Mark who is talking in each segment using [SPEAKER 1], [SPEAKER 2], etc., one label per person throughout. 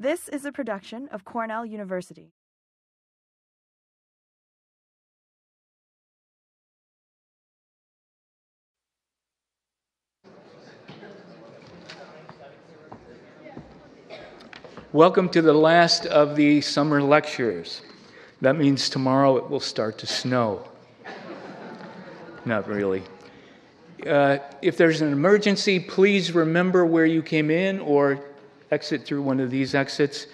[SPEAKER 1] This is a production of Cornell University.
[SPEAKER 2] Welcome to the last of the summer lectures. That means tomorrow it will start to snow. Not really. Uh, if there's an emergency, please remember where you came in or exit through one of these exits.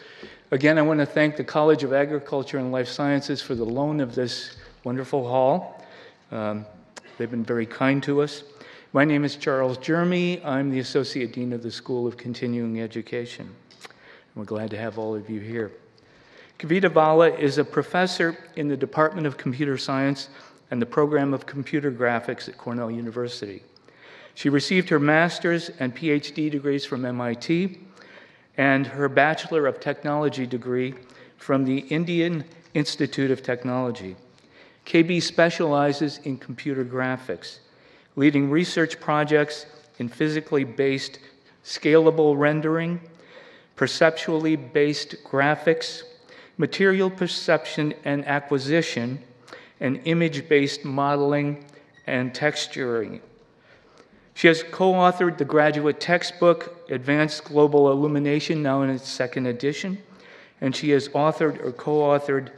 [SPEAKER 2] Again, I want to thank the College of Agriculture and Life Sciences for the loan of this wonderful hall. Um, they've been very kind to us. My name is Charles Jermy. I'm the Associate Dean of the School of Continuing Education. We're glad to have all of you here. Kavita Bala is a professor in the Department of Computer Science and the Program of Computer Graphics at Cornell University. She received her master's and PhD degrees from MIT and her Bachelor of Technology degree from the Indian Institute of Technology. KB specializes in computer graphics, leading research projects in physically based scalable rendering perceptually based graphics, material perception and acquisition, and image based modeling and texturing. She has co authored the graduate textbook, Advanced Global Illumination, now in its second edition, and she has authored or co authored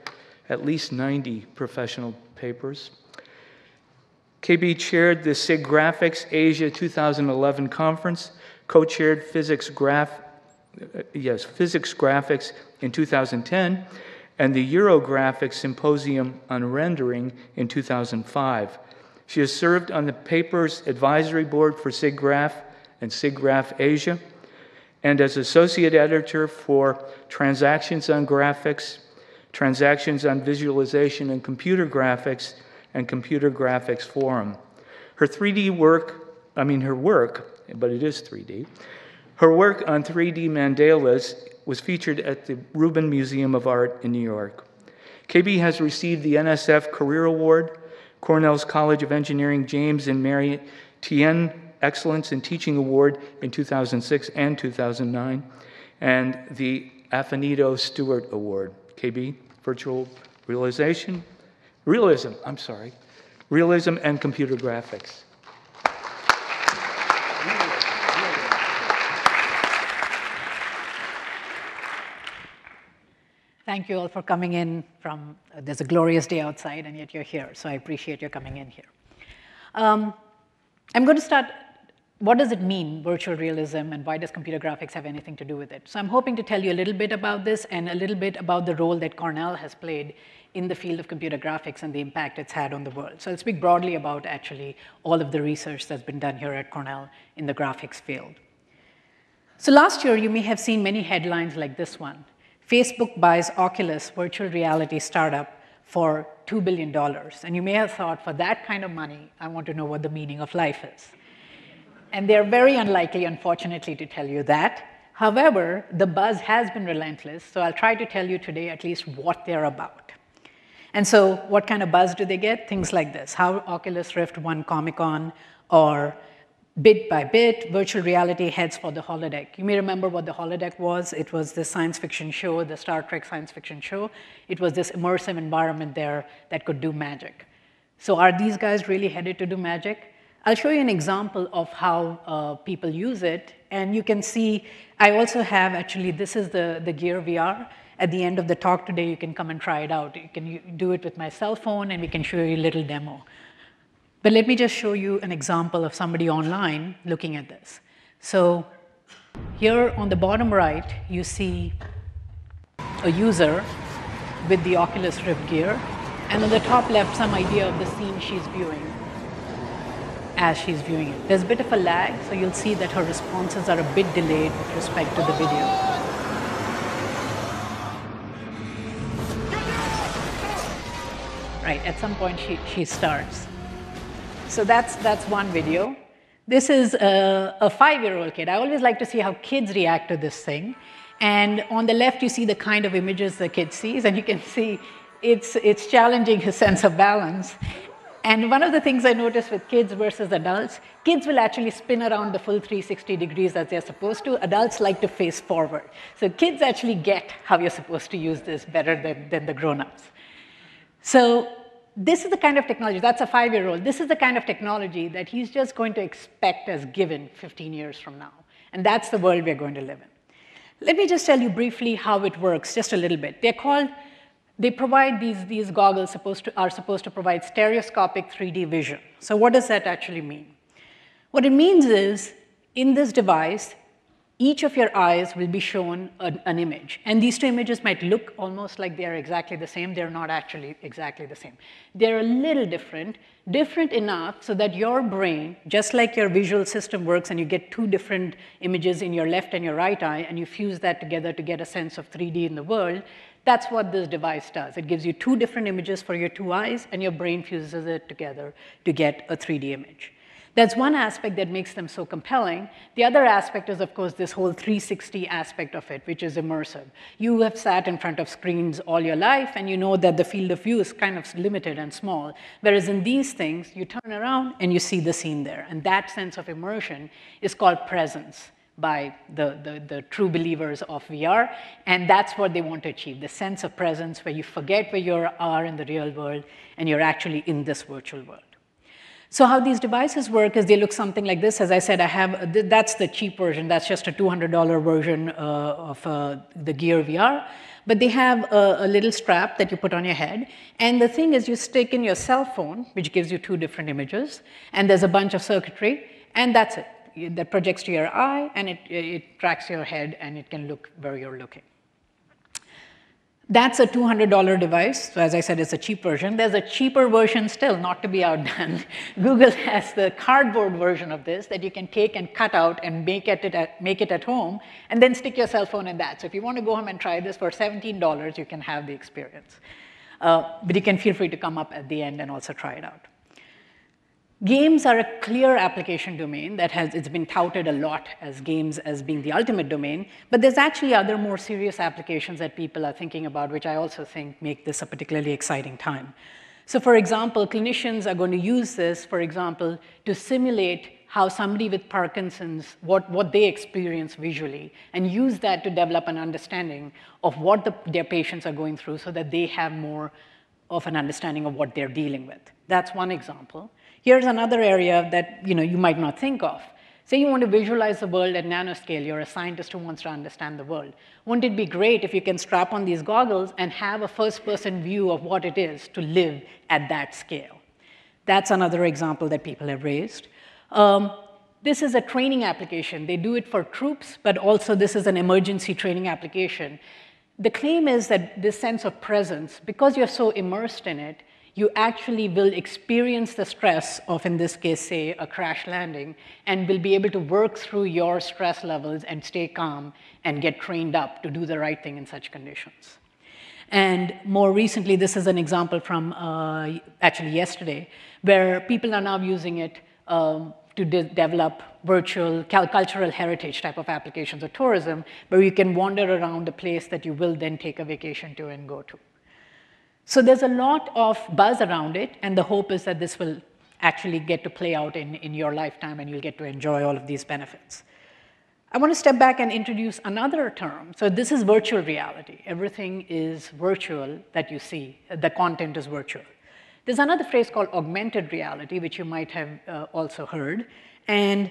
[SPEAKER 2] at least 90 professional papers. KB chaired the SIGGRAPH Asia 2011 conference, co chaired physics graph uh, yes, Physics Graphics in 2010, and the Eurographics Symposium on Rendering in 2005. She has served on the paper's advisory board for SIGGRAPH and SIGGRAPH Asia, and as associate editor for Transactions on Graphics, Transactions on Visualization and Computer Graphics, and Computer Graphics Forum. Her 3D work, I mean, her work, but it is 3D, her work on 3D mandalas was featured at the Rubin Museum of Art in New York. KB has received the NSF Career Award, Cornell's College of Engineering James and Mary Tien Excellence in Teaching Award in 2006 and 2009, and the Affinito Stewart Award. KB, Virtual Realization, Realism, I'm sorry, Realism and Computer Graphics.
[SPEAKER 3] Thank you all for coming in from, uh, there's a glorious day outside and yet you're here, so I appreciate your coming in here. Um, I'm going to start, what does it mean, virtual realism, and why does computer graphics have anything to do with it? So I'm hoping to tell you a little bit about this and a little bit about the role that Cornell has played in the field of computer graphics and the impact it's had on the world. So I'll speak broadly about actually all of the research that's been done here at Cornell in the graphics field. So last year, you may have seen many headlines like this one. Facebook buys Oculus virtual reality startup for $2 billion. And you may have thought, for that kind of money, I want to know what the meaning of life is. And they're very unlikely, unfortunately, to tell you that. However, the buzz has been relentless, so I'll try to tell you today at least what they're about. And so, what kind of buzz do they get? Things like this how Oculus Rift won Comic Con, or bit by bit, virtual reality heads for the holodeck. You may remember what the holodeck was. It was this science fiction show, the Star Trek science fiction show. It was this immersive environment there that could do magic. So are these guys really headed to do magic? I'll show you an example of how uh, people use it. And you can see, I also have actually, this is the, the Gear VR. At the end of the talk today, you can come and try it out. You can do it with my cell phone, and we can show you a little demo. But let me just show you an example of somebody online looking at this. So here on the bottom right, you see a user with the Oculus Rift gear, and on the top left, some idea of the scene she's viewing as she's viewing it. There's a bit of a lag, so you'll see that her responses are a bit delayed with respect to the video. Right, at some point she, she starts. So that's, that's one video. This is a, a five-year-old kid. I always like to see how kids react to this thing. And on the left, you see the kind of images the kid sees, and you can see it's, it's challenging his sense of balance. And one of the things I noticed with kids versus adults, kids will actually spin around the full 360 degrees as they're supposed to. Adults like to face forward. So kids actually get how you're supposed to use this better than, than the grown-ups. So this is the kind of technology, that's a five-year-old, this is the kind of technology that he's just going to expect as given 15 years from now. And that's the world we're going to live in. Let me just tell you briefly how it works, just a little bit. They're called they provide these, these goggles supposed to, are supposed to provide stereoscopic 3D vision. So what does that actually mean? What it means is, in this device, each of your eyes will be shown an, an, image. And these two images might look almost like they're exactly the same. They're not actually exactly the same. They're a little different, different enough so that your brain, just like your visual system works and you get two different images in your left and your right eye, and you fuse that together to get a sense of 3D in the world, that's what this device does. It gives you two different images for your two eyes, and your brain fuses it together to get a 3D image. That's one aspect that makes them so compelling. The other aspect is, of course, this whole 360 aspect of it, which is immersive. You have sat in front of screens all your life, and you know that the field of view is kind of limited and small. Whereas in these things, you turn around and you see the scene there. And that sense of immersion is called presence by the, the, the, true believers of VR. And that's what they want to achieve, the sense of presence where you forget where you are in the real world and you're actually in this virtual world. So how these devices work is they look something like this. As I said, I have, that's the cheap version. That's just a $200 version uh, of uh, the Gear VR. But they have a, a, little strap that you put on your head. And the thing is you stick in your cell phone, which gives you two different images. And there's a bunch of circuitry. And that's it that projects to your eye, and it, it tracks your head, and it can look where you're looking. That's a $200 device. So as I said, it's a cheap version. There's a cheaper version still, not to be outdone. Google has the cardboard version of this that you can take and cut out and make it, at, make it at home, and then stick your cell phone in that. So if you want to go home and try this for $17, you can have the experience. Uh, but you can feel free to come up at the end and also try it out. Games are a clear application domain that has it's been touted a lot as games as being the ultimate domain, but there's actually other more serious applications that people are thinking about, which I also think make this a particularly exciting time. So for example, clinicians are going to use this, for example, to simulate how somebody with Parkinson's, what, what they experience visually, and use that to develop an understanding of what the, their patients are going through so that they have more of an understanding of what they're dealing with. That's one example. Here's another area that you, know, you might not think of. Say you want to visualize the world at nanoscale, you're a scientist who wants to understand the world. Wouldn't it be great if you can strap on these goggles and have a first-person view of what it is to live at that scale? That's another example that people have raised. Um, this is a training application. They do it for troops, but also this is an emergency training application. The claim is that this sense of presence, because you're so immersed in it, you actually will experience the stress of, in this case, say, a crash landing, and will be able to work through your stress levels and stay calm and get trained up to do the right thing in such conditions. And more recently, this is an example from uh, actually yesterday, where people are now using it um, to de develop virtual cultural heritage type of applications or tourism, where you can wander around a place that you will then take a vacation to and go to. So there's a lot of buzz around it, and the hope is that this will actually get to play out in, in your lifetime and you'll get to enjoy all of these benefits. I want to step back and introduce another term. So this is virtual reality. Everything is virtual that you see. The content is virtual. There's another phrase called augmented reality, which you might have uh, also heard. And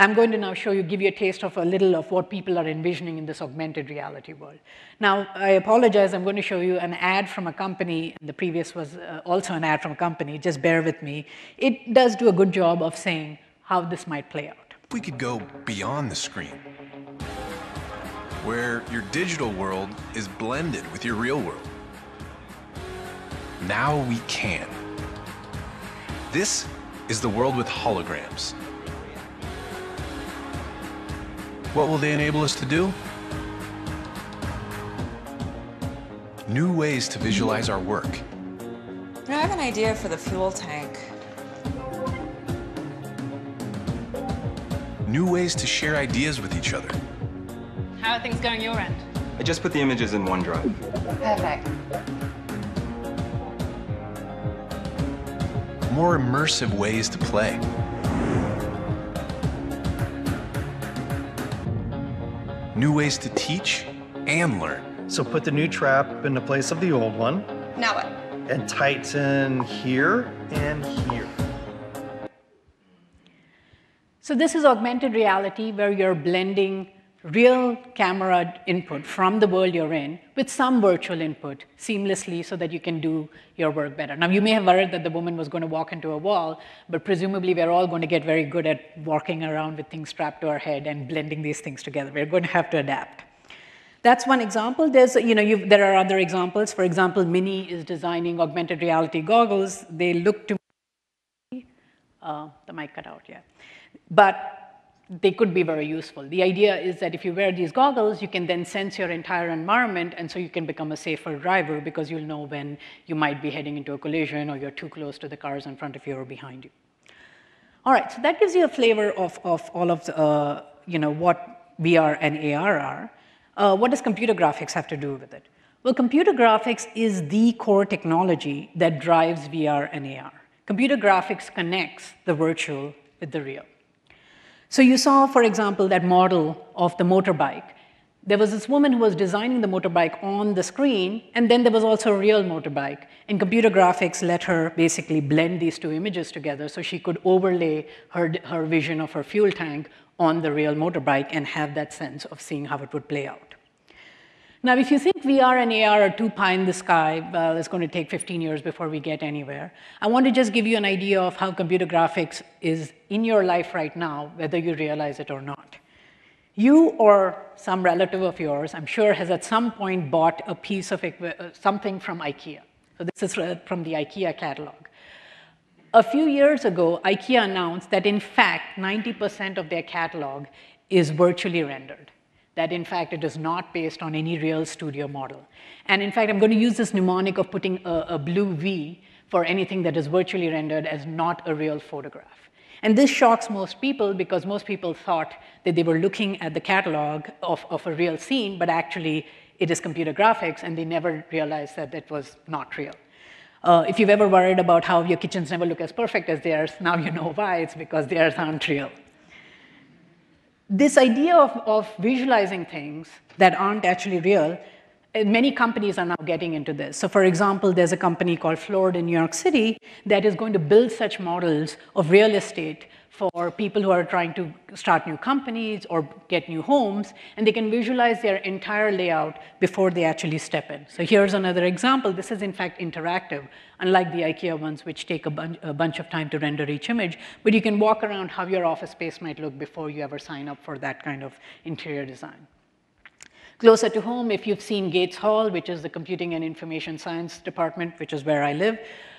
[SPEAKER 3] I'm going to now show you, give you a taste of a little of what people are envisioning in this augmented reality world. Now, I apologize, I'm going to show you an ad from a company, the previous was uh, also an ad from a company, just bear with me. It does do a good job of saying how this might play out.
[SPEAKER 4] We could go beyond the screen, where your digital world is blended with your real world. Now we can. This is the world with holograms What will they enable us to do? New ways to visualize our work.
[SPEAKER 5] I have an idea for the fuel tank.
[SPEAKER 4] New ways to share ideas with each other.
[SPEAKER 6] How are things going your end?
[SPEAKER 7] I just put the images in OneDrive.
[SPEAKER 5] Perfect.
[SPEAKER 4] more immersive ways to play. New ways to teach and learn.
[SPEAKER 8] So put the new trap in the place of the old one
[SPEAKER 5] Now what?
[SPEAKER 8] and tighten here and here.
[SPEAKER 3] So this is augmented reality where you're blending real camera input from the world you're in with some virtual input seamlessly so that you can do your work better. Now, you may have worried that the woman was going to walk into a wall, but presumably we're all going to get very good at walking around with things strapped to our head and blending these things together. We're going to have to adapt. That's one example. There's, you know, there are other examples. For example, Mini is designing augmented reality goggles. They look to uh, the mic cut out, yeah. But they could be very useful. The idea is that if you wear these goggles, you can then sense your entire environment, and so you can become a safer driver because you'll know when you might be heading into a collision or you're too close to the cars in front of you or behind you. All right, so that gives you a flavor of, of all of the, uh, you know, what VR and AR are. Uh, what does computer graphics have to do with it? Well, computer graphics is the core technology that drives VR and AR. Computer graphics connects the virtual with the real. So you saw, for example, that model of the motorbike. There was this woman who was designing the motorbike on the screen, and then there was also a real motorbike. And computer graphics let her basically blend these two images together so she could overlay her, her vision of her fuel tank on the real motorbike and have that sense of seeing how it would play out. Now, if you think VR and AR are too pie in the sky, well, it's going to take 15 years before we get anywhere. I want to just give you an idea of how computer graphics is in your life right now, whether you realize it or not. You or some relative of yours, I'm sure, has at some point bought a piece of uh, something from IKEA. So this is from the IKEA catalog. A few years ago, IKEA announced that in fact, 90% of their catalog is virtually rendered that in fact it is not based on any real studio model. And in fact, I'm going to use this mnemonic of putting a, a, blue V for anything that is virtually rendered as not a real photograph. And this shocks most people because most people thought that they were looking at the catalog of, of a real scene, but actually it is computer graphics, and they never realized that it was not real. Uh, if you've ever worried about how your kitchens never look as perfect as theirs, now you know why. It's because theirs aren't real this idea of, of visualizing things that aren't actually real, eh, many companies are now getting into this. So for example, there's a company called Floored in New York City that is going to build such models of real estate for people who are trying to start new companies or get new homes, and they can visualize their entire layout before they actually step in. So here's another example. This is in fact interactive, unlike the IKEA ones, which take a, bun a bunch of time to render each image, but you can walk around how your office space might look before you ever sign up for that kind of interior design. Closer to home, if you've seen Gates Hall, which is the Computing and Information Science Department, which is where I live,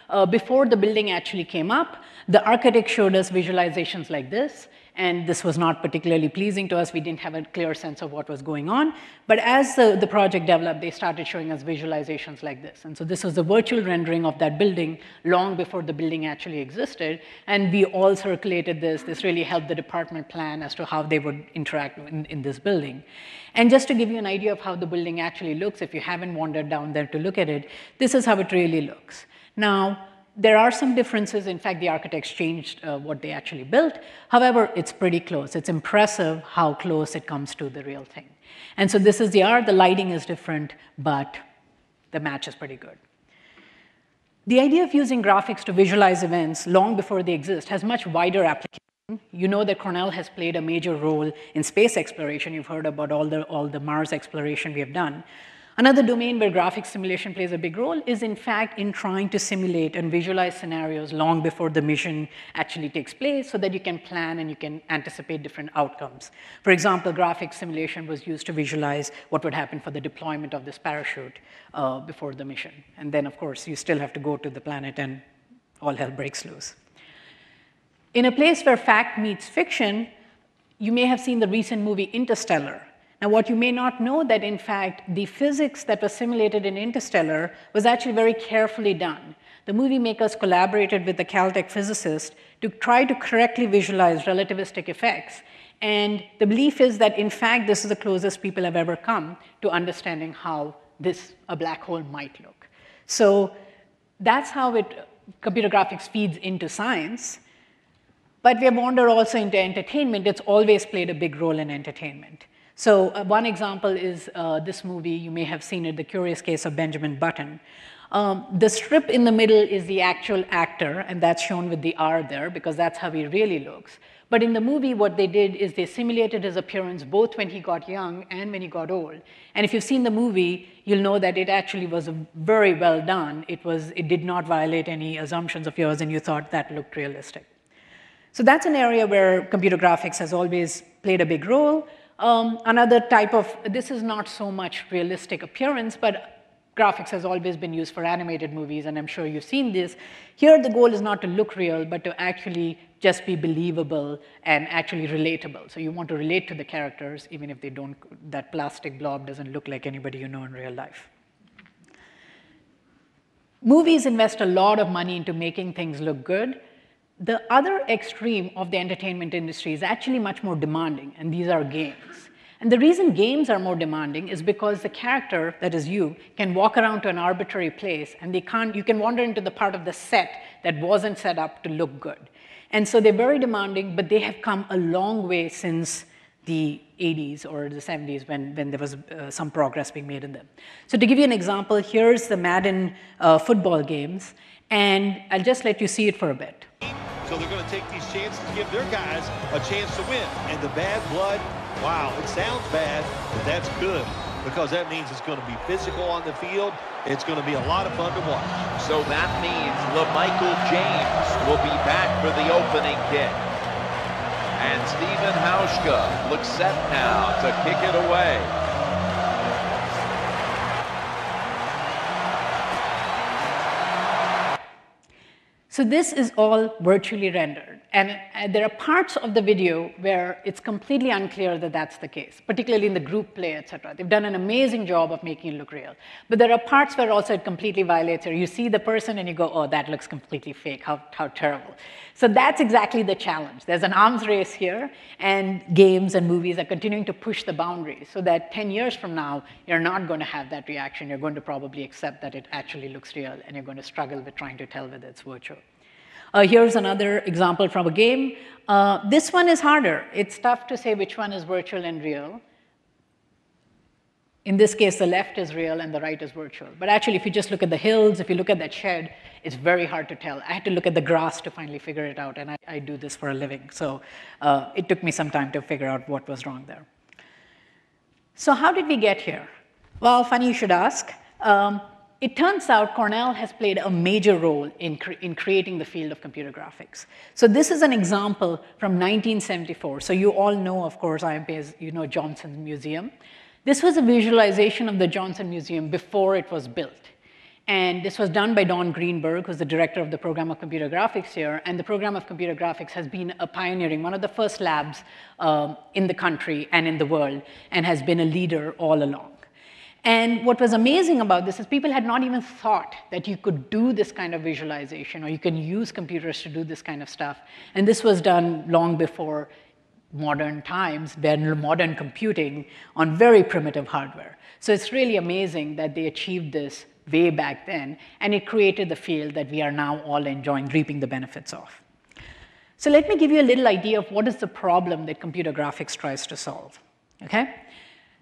[SPEAKER 3] uh, before the building actually came up, the architect showed us visualizations like this, and this was not particularly pleasing to us. We didn't have a clear sense of what was going on. But as the, the project developed, they started showing us visualizations like this. And so this was a virtual rendering of that building long before the building actually existed. And we all circulated this. This really helped the department plan as to how they would interact in, in this building. And just to give you an idea of how the building actually looks, if you haven't wandered down there to look at it, this is how it really looks. Now, there are some differences. In fact, the architects changed uh, what they actually built. However, it's pretty close. It's impressive how close it comes to the real thing. And so this is the art. The lighting is different, but the match is pretty good. The idea of using graphics to visualize events long before they exist has much wider application. You know that Cornell has played a major role in space exploration. You've heard about all the, all the Mars exploration we have done. Another domain where graphics simulation plays a big role is, in fact, in trying to simulate and visualize scenarios long before the mission actually takes place so that you can plan and you can anticipate different outcomes. For example, graphics simulation was used to visualize what would happen for the deployment of this parachute uh, before the mission. And then, of course, you still have to go to the planet and all hell breaks loose. In a place where fact meets fiction, you may have seen the recent movie Interstellar, now, what you may not know that, in fact, the physics that was simulated in Interstellar was actually very carefully done. The movie makers collaborated with the Caltech physicist to try to correctly visualize relativistic effects. And the belief is that, in fact, this is the closest people have ever come to understanding how this, a black hole might look. So that's how it computer graphics feeds into science, but we have wandered also into entertainment. It's always played a big role in entertainment. So uh, one example is uh, this movie, you may have seen it, The Curious Case of Benjamin Button. Um, the strip in the middle is the actual actor, and that's shown with the R there because that's how he really looks. But in the movie, what they did is they simulated his appearance both when he got young and when he got old. And if you've seen the movie, you'll know that it actually was very well done. It, was, it did not violate any assumptions of yours, and you thought that looked realistic. So that's an area where computer graphics has always played a big role. Um, another type of, this is not so much realistic appearance, but graphics has always been used for animated movies, and I'm sure you've seen this. Here, the goal is not to look real, but to actually just be believable and actually relatable. So you want to relate to the characters, even if they don't, that plastic blob doesn't look like anybody you know in real life. Movies invest a lot of money into making things look good. The other extreme of the entertainment industry is actually much more demanding, and these are games. And the reason games are more demanding is because the character, that is you, can walk around to an arbitrary place and they can't, you can wander into the part of the set that wasn't set up to look good. And so they're very demanding, but they have come a long way since the 80s or the 70s when, when there was uh, some progress being made in them. So to give you an example, here's the Madden uh, football games, and I'll just let you see it for a bit.
[SPEAKER 9] So they're going to take these chances, to give their guys a chance to win. And the bad blood Wow, it sounds bad, but that's good because that means it's going to be physical on the field. It's going to be a lot of fun to watch.
[SPEAKER 10] So that means LaMichael James will be back for the opening kick. And Stephen Hauschka looks set now to kick it away.
[SPEAKER 3] So this is all virtually rendered. And uh, there are parts of the video where it's completely unclear that that's the case, particularly in the group play, et cetera. They've done an amazing job of making it look real. But there are parts where also it completely violates, or you see the person and you go, oh, that looks completely fake, how, how terrible. So that's exactly the challenge. There's an arms race here, and games and movies are continuing to push the boundaries so that 10 years from now, you're not going to have that reaction. You're going to probably accept that it actually looks real, and you're going to struggle with trying to tell whether it's virtual. Uh, here's another example from a game. Uh, this one is harder. It's tough to say which one is virtual and real. In this case, the left is real and the right is virtual. But actually, if you just look at the hills, if you look at that shed, it's very hard to tell. I had to look at the grass to finally figure it out, and I, I do this for a living. So uh, it took me some time to figure out what was wrong there. So how did we get here? Well, funny you should ask. Um, it turns out Cornell has played a major role in, cre in creating the field of computer graphics. So this is an example from 1974. So you all know, of course, IMP you know Johnson Museum. This was a visualization of the Johnson Museum before it was built. And this was done by Don Greenberg, who's the director of the program of computer graphics here. And the program of computer graphics has been a pioneering, one of the first labs um, in the country and in the world, and has been a leader all along. And what was amazing about this is people had not even thought that you could do this kind of visualization or you can use computers to do this kind of stuff. And this was done long before modern times, modern computing on very primitive hardware. So it's really amazing that they achieved this way back then, and it created the field that we are now all enjoying, reaping the benefits of. So let me give you a little idea of what is the problem that computer graphics tries to solve, okay?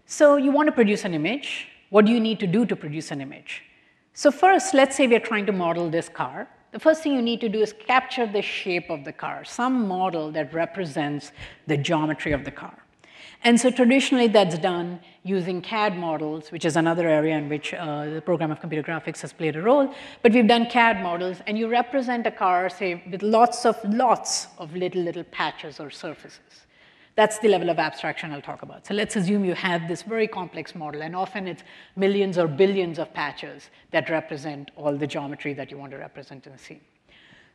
[SPEAKER 3] So you want to produce an image, what do you need to do to produce an image? So first, let's say we're trying to model this car. The first thing you need to do is capture the shape of the car, some model that represents the geometry of the car. And so traditionally that's done using CAD models, which is another area in which uh, the program of computer graphics has played a role. But we've done CAD models, and you represent a car, say, with lots of, lots of little, little patches or surfaces. That's the level of abstraction I'll talk about. So let's assume you have this very complex model, and often it's millions or billions of patches that represent all the geometry that you want to represent in a scene.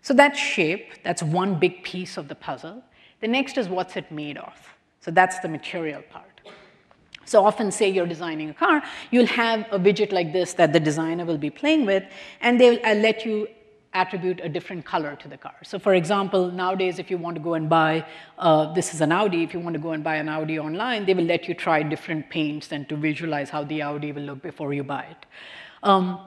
[SPEAKER 3] So that shape, that's one big piece of the puzzle. The next is what's it made of. So that's the material part. So often, say you're designing a car, you'll have a widget like this that the designer will be playing with, and they'll uh, let you attribute a different color to the car. So for example, nowadays, if you want to go and buy, uh, this is an Audi, if you want to go and buy an Audi online, they will let you try different paints and to visualize how the Audi will look before you buy it. Um,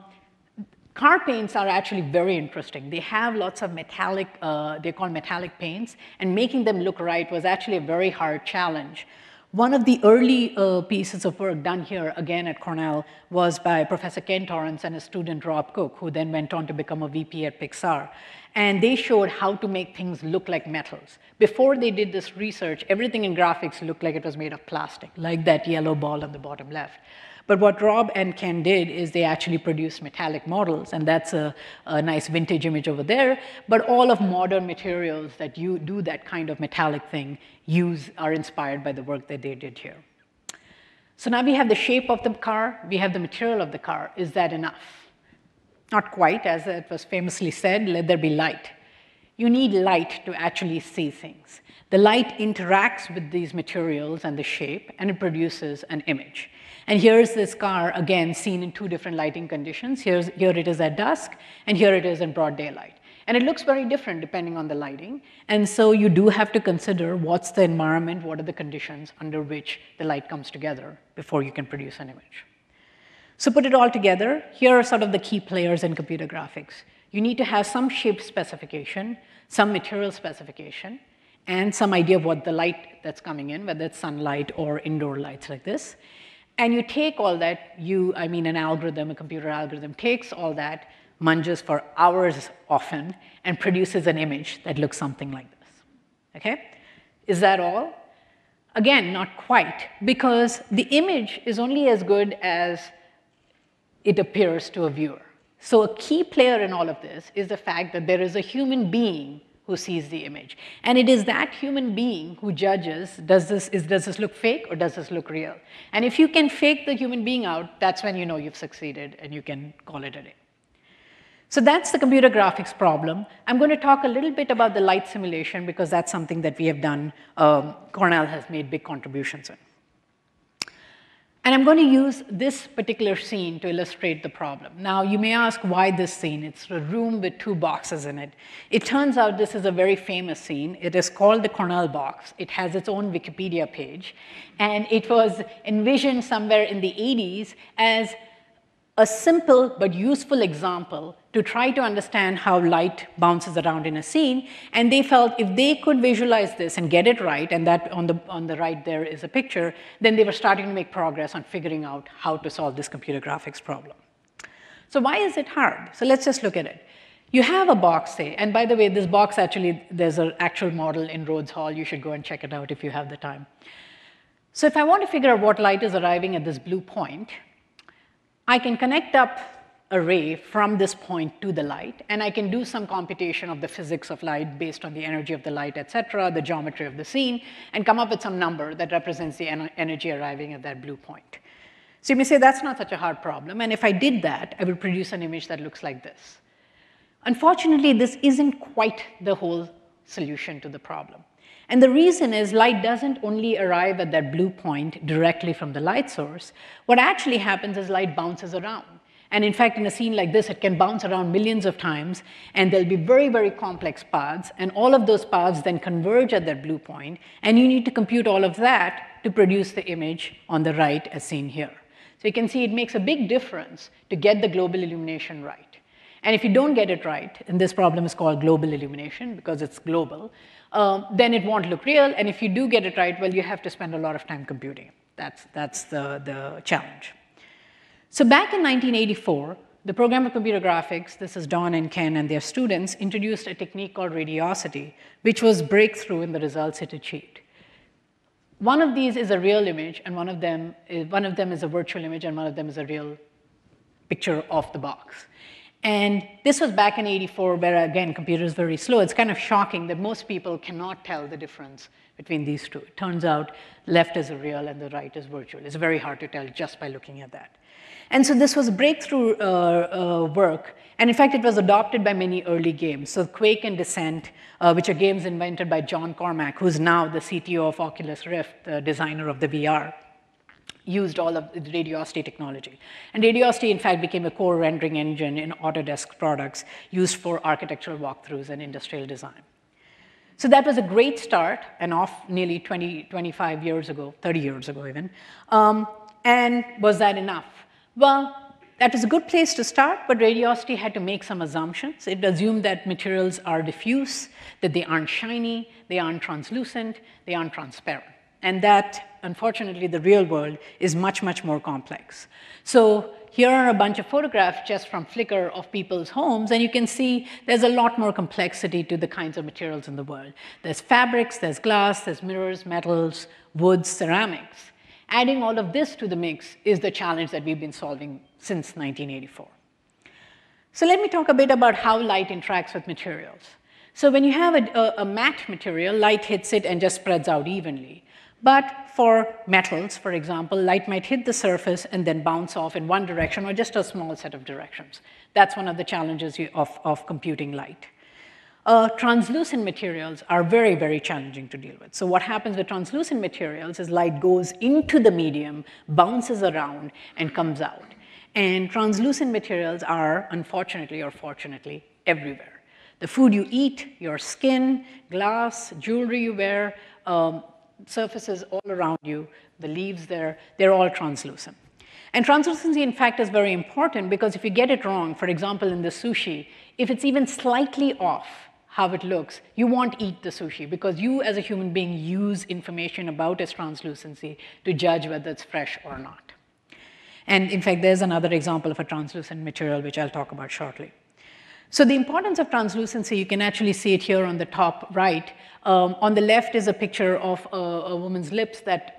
[SPEAKER 3] Car paints are actually very interesting. They have lots of metallic, uh, they're called metallic paints, and making them look right was actually a very hard challenge. One of the early uh, pieces of work done here, again at Cornell, was by Professor Ken Torrance and his student Rob Cook, who then went on to become a VP at Pixar. And they showed how to make things look like metals. Before they did this research, everything in graphics looked like it was made of plastic, like that yellow ball on the bottom left. But what Rob and Ken did is they actually produced metallic models, and that's a, a, nice vintage image over there. But all of modern materials that you do that kind of metallic thing use are inspired by the work that they did here. So now we have the shape of the car, we have the material of the car. Is that enough? Not quite, as it was famously said, let there be light. You need light to actually see things. The light interacts with these materials and the shape, and it produces an image. And here's this car, again, seen in two different lighting conditions. Here's, here it is at dusk, and here it is in broad daylight. And it looks very different depending on the lighting. And so you do have to consider what's the environment, what are the conditions under which the light comes together before you can produce an image. So put it all together, here are sort of the key players in computer graphics. You need to have some shape specification, some material specification, and some idea of what the light that's coming in, whether it's sunlight or indoor lights like this. And you take all that, you, I mean, an algorithm, a computer algorithm takes all that, munges for hours often, and produces an image that looks something like this. Okay? Is that all? Again, not quite, because the image is only as good as it appears to a viewer. So a key player in all of this is the fact that there is a human being who sees the image. And it is that human being who judges, does this, is, does this look fake or does this look real? And if you can fake the human being out, that's when you know you've succeeded and you can call it a day. So that's the computer graphics problem. I'm going to talk a little bit about the light simulation because that's something that we have done, um, Cornell has made big contributions in. And I'm going to use this particular scene to illustrate the problem. Now, you may ask why this scene. It's a room with two boxes in it. It turns out this is a very famous scene. It is called the Cornell box. It has its own Wikipedia page. And it was envisioned somewhere in the 80s as a simple but useful example to try to understand how light bounces around in a scene. And they felt if they could visualize this and get it right, and that on the, on the right there is a picture, then they were starting to make progress on figuring out how to solve this computer graphics problem. So why is it hard? So let's just look at it. You have a box, say, and by the way, this box actually, there's an actual model in Rhodes Hall. You should go and check it out if you have the time. So if I want to figure out what light is arriving at this blue point, I can connect up a ray from this point to the light, and I can do some computation of the physics of light based on the energy of the light, et cetera, the geometry of the scene, and come up with some number that represents the en energy arriving at that blue point. So you may say that's not such a hard problem, and if I did that, I would produce an image that looks like this. Unfortunately, this isn't quite the whole solution to the problem. And the reason is light doesn't only arrive at that blue point directly from the light source. What actually happens is light bounces around. And in fact, in a scene like this, it can bounce around millions of times, and there'll be very, very complex paths, and all of those paths then converge at that blue point, and you need to compute all of that to produce the image on the right as seen here. So you can see it makes a big difference to get the global illumination right. And if you don't get it right, and this problem is called global illumination because it's global, uh, then it won't look real, and if you do get it right, well, you have to spend a lot of time computing. That's, that's the, the challenge. So back in 1984, the program of computer graphics, this is Don and Ken and their students, introduced a technique called radiosity, which was breakthrough in the results it achieved. One of these is a real image, and one of them is, one of them is a virtual image, and one of them is a real picture of the box. And this was back in 84, where again, computers were very slow. It's kind of shocking that most people cannot tell the difference between these two. It turns out left is real and the right is virtual. It's very hard to tell just by looking at that. And so this was breakthrough uh, uh, work. And in fact, it was adopted by many early games. So Quake and Descent, uh, which are games invented by John Carmack, who's now the CTO of Oculus Rift, the designer of the VR, used all of the Radiosity technology. And Radiosity, in fact, became a core rendering engine in Autodesk products used for architectural walkthroughs and industrial design. So that was a great start, and off nearly 20, 25 years ago, 30 years ago even. Um, and was that enough? Well, that was a good place to start, but Radiosity had to make some assumptions. It assumed that materials are diffuse, that they aren't shiny, they aren't translucent, they aren't transparent. And that, unfortunately, the real world is much, much more complex. So here are a bunch of photographs just from Flickr of people's homes, and you can see there's a lot more complexity to the kinds of materials in the world. There's fabrics, there's glass, there's mirrors, metals, woods, ceramics. Adding all of this to the mix is the challenge that we've been solving since 1984. So let me talk a bit about how light interacts with materials. So when you have a, a, a, matte material, light hits it and just spreads out evenly. But for metals, for example, light might hit the surface and then bounce off in one direction or just a small set of directions. That's one of the challenges of, of computing light. Uh, translucent materials are very, very challenging to deal with. So what happens with translucent materials is light goes into the medium, bounces around, and comes out. And translucent materials are, unfortunately or fortunately, everywhere. The food you eat, your skin, glass, jewelry you wear, um, surfaces all around you, the leaves there, they're all translucent. And translucency, in fact, is very important because if you get it wrong, for example, in the sushi, if it's even slightly off, how it looks, you won't eat the sushi because you as a human being use information about its translucency to judge whether it's fresh or not. And in fact, there's another example of a translucent material which I'll talk about shortly. So the importance of translucency, you can actually see it here on the top right. Um, on the left is a picture of a, a woman's lips that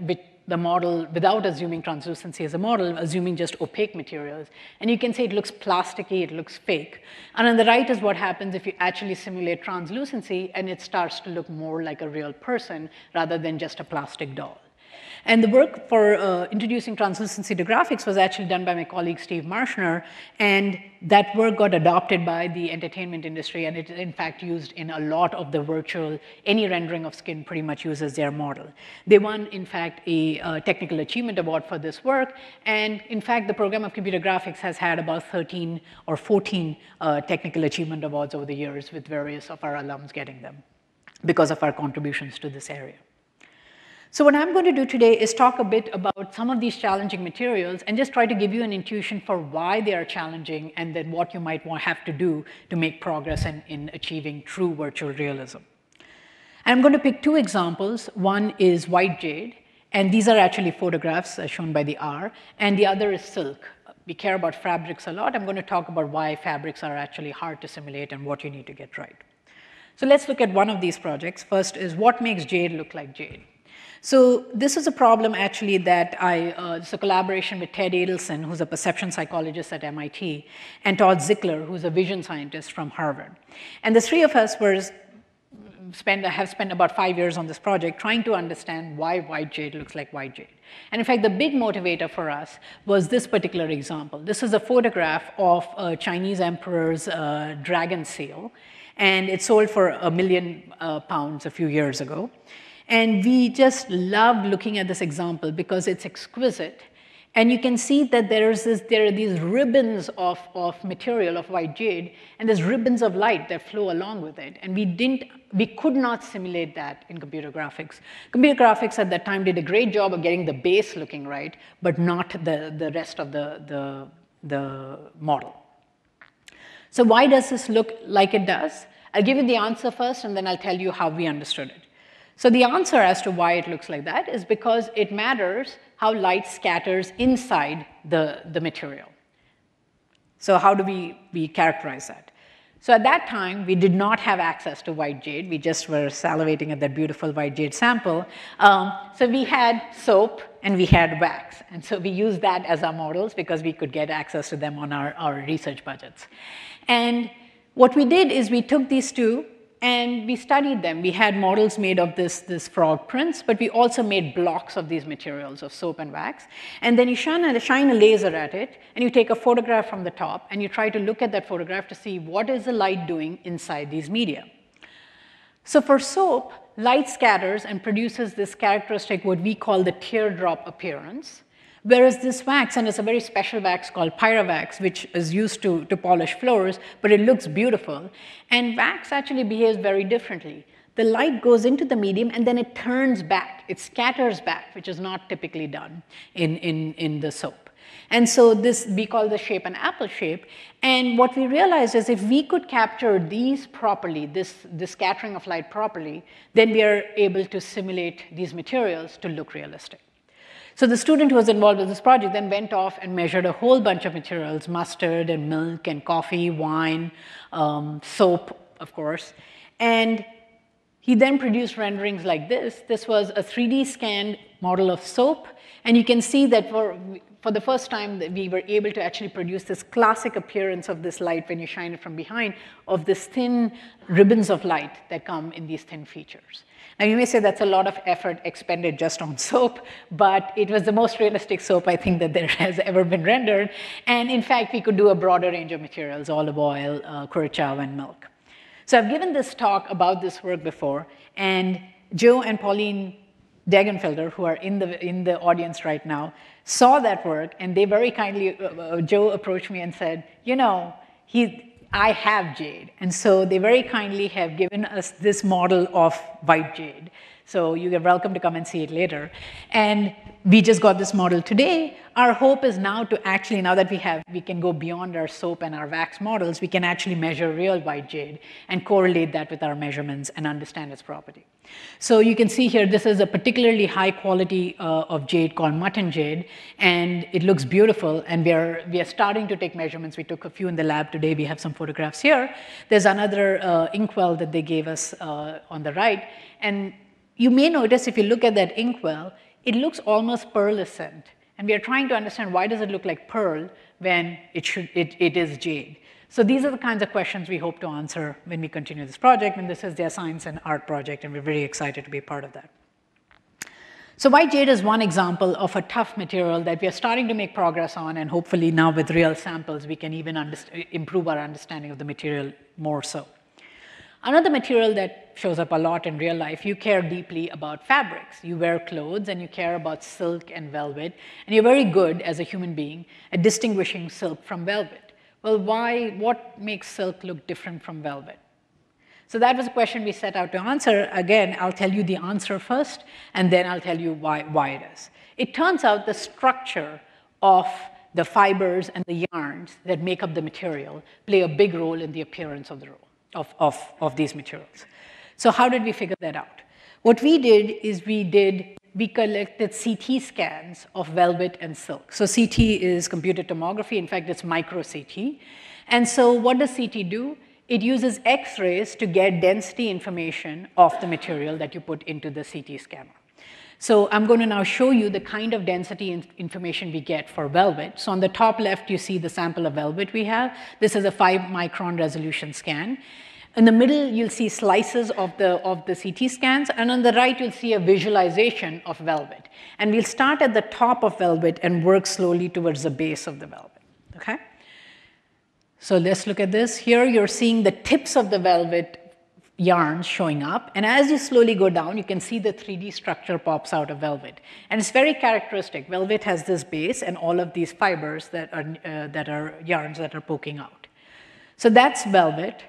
[SPEAKER 3] the model without assuming translucency as a model, assuming just opaque materials. And you can say it looks plasticky, it looks fake. And on the right is what happens if you actually simulate translucency and it starts to look more like a real person rather than just a plastic doll. And the work for uh, introducing translucency to graphics was actually done by my colleague Steve Marschner, and that work got adopted by the entertainment industry, and it in fact used in a lot of the virtual, any rendering of skin pretty much uses their model. They won, in fact, a uh, technical achievement award for this work, and in fact, the program of computer graphics has had about 13 or 14 uh, technical achievement awards over the years, with various of our alums getting them because of our contributions to this area. So what I'm going to do today is talk a bit about some of these challenging materials and just try to give you an intuition for why they are challenging and then what you might have to do to make progress in, in achieving true virtual realism. And I'm going to pick two examples. One is white jade, and these are actually photographs shown by the R, and the other is silk. We care about fabrics a lot. I'm going to talk about why fabrics are actually hard to simulate and what you need to get right. So let's look at one of these projects. First is what makes jade look like jade. So this is a problem actually that I, uh, it's a collaboration with Ted Adelson, who's a perception psychologist at MIT, and Todd Zickler, who's a vision scientist from Harvard. And the three of us were spend, have spent about five years on this project trying to understand why white jade looks like white jade. And in fact, the big motivator for us was this particular example. This is a photograph of a Chinese emperor's uh, dragon seal, and it sold for a million uh, pounds a few years ago. And we just loved looking at this example because it's exquisite. And you can see that there, is this, there are these ribbons of, of material, of white jade, and there's ribbons of light that flow along with it. And we, didn't, we could not simulate that in computer graphics. Computer graphics at that time did a great job of getting the base looking right, but not the, the rest of the, the, the model. So why does this look like it does? I'll give you the answer first, and then I'll tell you how we understood it. So the answer as to why it looks like that is because it matters how light scatters inside the, the material. So how do we, we characterize that? So at that time, we did not have access to white jade. We just were salivating at that beautiful white jade sample. Um, so we had soap and we had wax. And so we used that as our models because we could get access to them on our, our research budgets. And what we did is we took these two and we studied them. We had models made of this, this frog prints, but we also made blocks of these materials of soap and wax. And then you shine a, shine a laser at it, and you take a photograph from the top, and you try to look at that photograph to see what is the light doing inside these media. So for soap, light scatters and produces this characteristic, what we call the teardrop appearance. Whereas this wax, and it's a very special wax called Pyravax, which is used to, to polish floors, but it looks beautiful. And wax actually behaves very differently. The light goes into the medium and then it turns back. It scatters back, which is not typically done in, in, in the soap. And so this, we call the shape an apple shape. And what we realized is if we could capture these properly, this, this scattering of light properly, then we are able to simulate these materials to look realistic. So the student who was involved with this project then went off and measured a whole bunch of materials, mustard and milk and coffee, wine, um, soap, of course. And he then produced renderings like this. This was a 3D scanned model of soap. And you can see that for, for the first time that we were able to actually produce this classic appearance of this light when you shine it from behind, of this thin ribbons of light that come in these thin features. Now, you may say that's a lot of effort expended just on soap, but it was the most realistic soap I think that there has ever been rendered. And in fact, we could do a broader range of materials, olive oil, uh, curacao, and milk. So I've given this talk about this work before, and Joe and Pauline Degenfelder, who are in the, in the audience right now, saw that work, and they very kindly, uh, uh, Joe approached me and said, you know, he, I have jade. And so they very kindly have given us this model of white jade. So you are welcome to come and see it later. And we just got this model today. Our hope is now to actually, now that we have, we can go beyond our soap and our wax models, we can actually measure real white jade and correlate that with our measurements and understand its property. So you can see here, this is a particularly high quality uh, of jade called mutton jade, and it looks beautiful, and we are, we are starting to take measurements. We took a few in the lab today. We have some photographs here. There's another uh, inkwell that they gave us uh, on the right, and you may notice if you look at that inkwell, it looks almost pearlescent. And we are trying to understand why does it look like pearl when it, should, it, it is jade. So these are the kinds of questions we hope to answer when we continue this project, and this is their science and art project, and we're very excited to be part of that. So white jade is one example of a tough material that we are starting to make progress on, and hopefully now with real samples, we can even improve our understanding of the material more so. Another material that shows up a lot in real life, you care deeply about fabrics. You wear clothes and you care about silk and velvet, and you're very good as a human being at distinguishing silk from velvet. Well, why, what makes silk look different from velvet? So that was a question we set out to answer. Again, I'll tell you the answer first, and then I'll tell you why, why it is. It turns out the structure of the fibers and the yarns that make up the material play a big role in the appearance of, the, of, of, of these materials. So how did we figure that out? What we did is we did we collected CT scans of velvet and silk. So CT is computed tomography. In fact, it's micro CT. And so what does CT do? It uses X-rays to get density information of the material that you put into the CT scanner. So I'm going to now show you the kind of density information we get for velvet. So on the top left, you see the sample of velvet we have. This is a 5 micron resolution scan. In the middle, you'll see slices of the, of the CT scans, and on the right, you'll see a visualization of velvet. And we'll start at the top of velvet and work slowly towards the base of the velvet, okay? So let's look at this. Here, you're seeing the tips of the velvet yarns showing up, and as you slowly go down, you can see the 3D structure pops out of velvet. And it's very characteristic. Velvet has this base and all of these fibers that are, uh, that are yarns that are poking out. So that's velvet.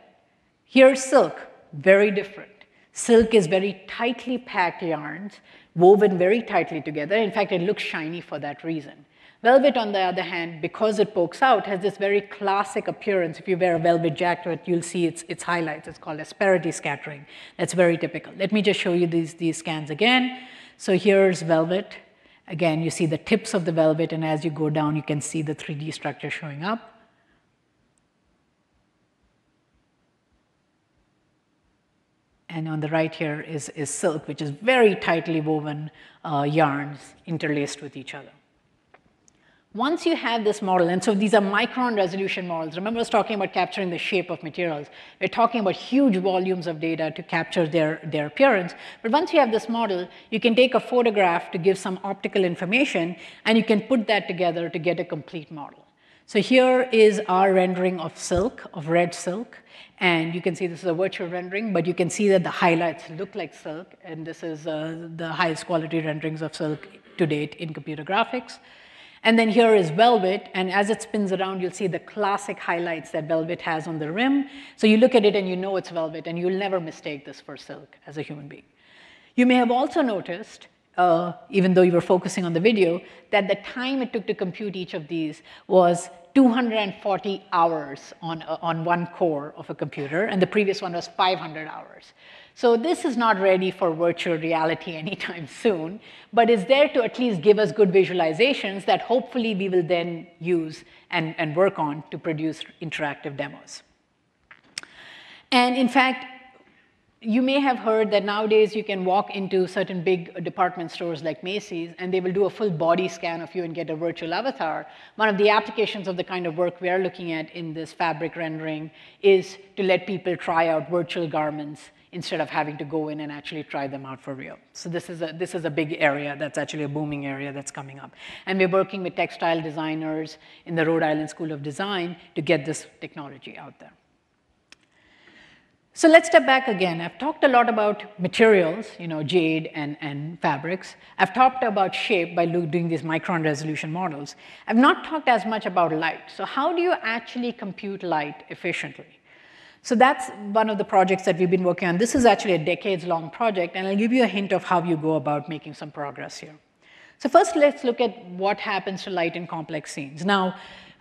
[SPEAKER 3] Here's silk, very different. Silk is very tightly packed yarns, woven very tightly together. In fact, it looks shiny for that reason. Velvet, on the other hand, because it pokes out, has this very classic appearance. If you wear a velvet jacket, you'll see its, its highlights. It's called asperity scattering. That's very typical. Let me just show you these, these scans again. So here's velvet. Again, you see the tips of the velvet, and as you go down, you can see the 3D structure showing up. And on the right here is, is silk, which is very tightly woven uh, yarns interlaced with each other. Once you have this model, and so these are micron resolution models. Remember I was talking about capturing the shape of materials. We're talking about huge volumes of data to capture their, their appearance. But once you have this model, you can take a photograph to give some optical information, and you can put that together to get a complete model. So here is our rendering of silk, of red silk. And you can see this is a virtual rendering, but you can see that the highlights look like silk, and this is uh, the highest quality renderings of silk to date in computer graphics. And then here is velvet, and as it spins around, you'll see the classic highlights that velvet has on the rim. So you look at it and you know it's velvet, and you'll never mistake this for silk as a human being. You may have also noticed uh, even though you were focusing on the video, that the time it took to compute each of these was 240 hours on, uh, on one core of a computer, and the previous one was 500 hours. So this is not ready for virtual reality anytime soon, but is there to at least give us good visualizations that hopefully we will then use and, and work on to produce interactive demos. And in fact, you may have heard that nowadays you can walk into certain big department stores like Macy's and they will do a full body scan of you and get a virtual avatar. One of the applications of the kind of work we are looking at in this fabric rendering is to let people try out virtual garments instead of having to go in and actually try them out for real. So this is a, this is a big area that's actually a booming area that's coming up. And we're working with textile designers in the Rhode Island School of Design to get this technology out there. So let's step back again. I've talked a lot about materials, you know, jade and, and fabrics. I've talked about shape by doing these micron resolution models. I've not talked as much about light. So how do you actually compute light efficiently? So that's one of the projects that we've been working on. This is actually a decades-long project, and I'll give you a hint of how you go about making some progress here. So first, let's look at what happens to light in complex scenes. Now,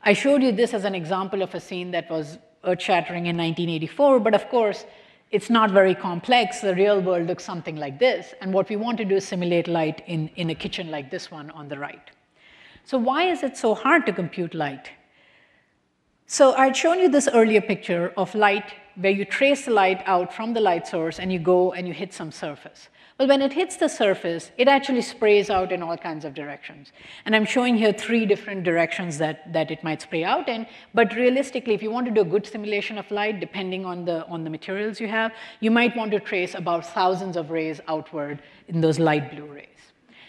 [SPEAKER 3] I showed you this as an example of a scene that was earth-shattering in 1984, but of course, it's not very complex. The real world looks something like this, and what we want to do is simulate light in, in a kitchen like this one on the right. So why is it so hard to compute light? So I'd shown you this earlier picture of light where you trace the light out from the light source and you go and you hit some surface. Well, when it hits the surface, it actually sprays out in all kinds of directions. And I'm showing here three different directions that, that it might spray out in. But realistically, if you want to do a good simulation of light, depending on the, on the materials you have, you might want to trace about thousands of rays outward in those light blue rays.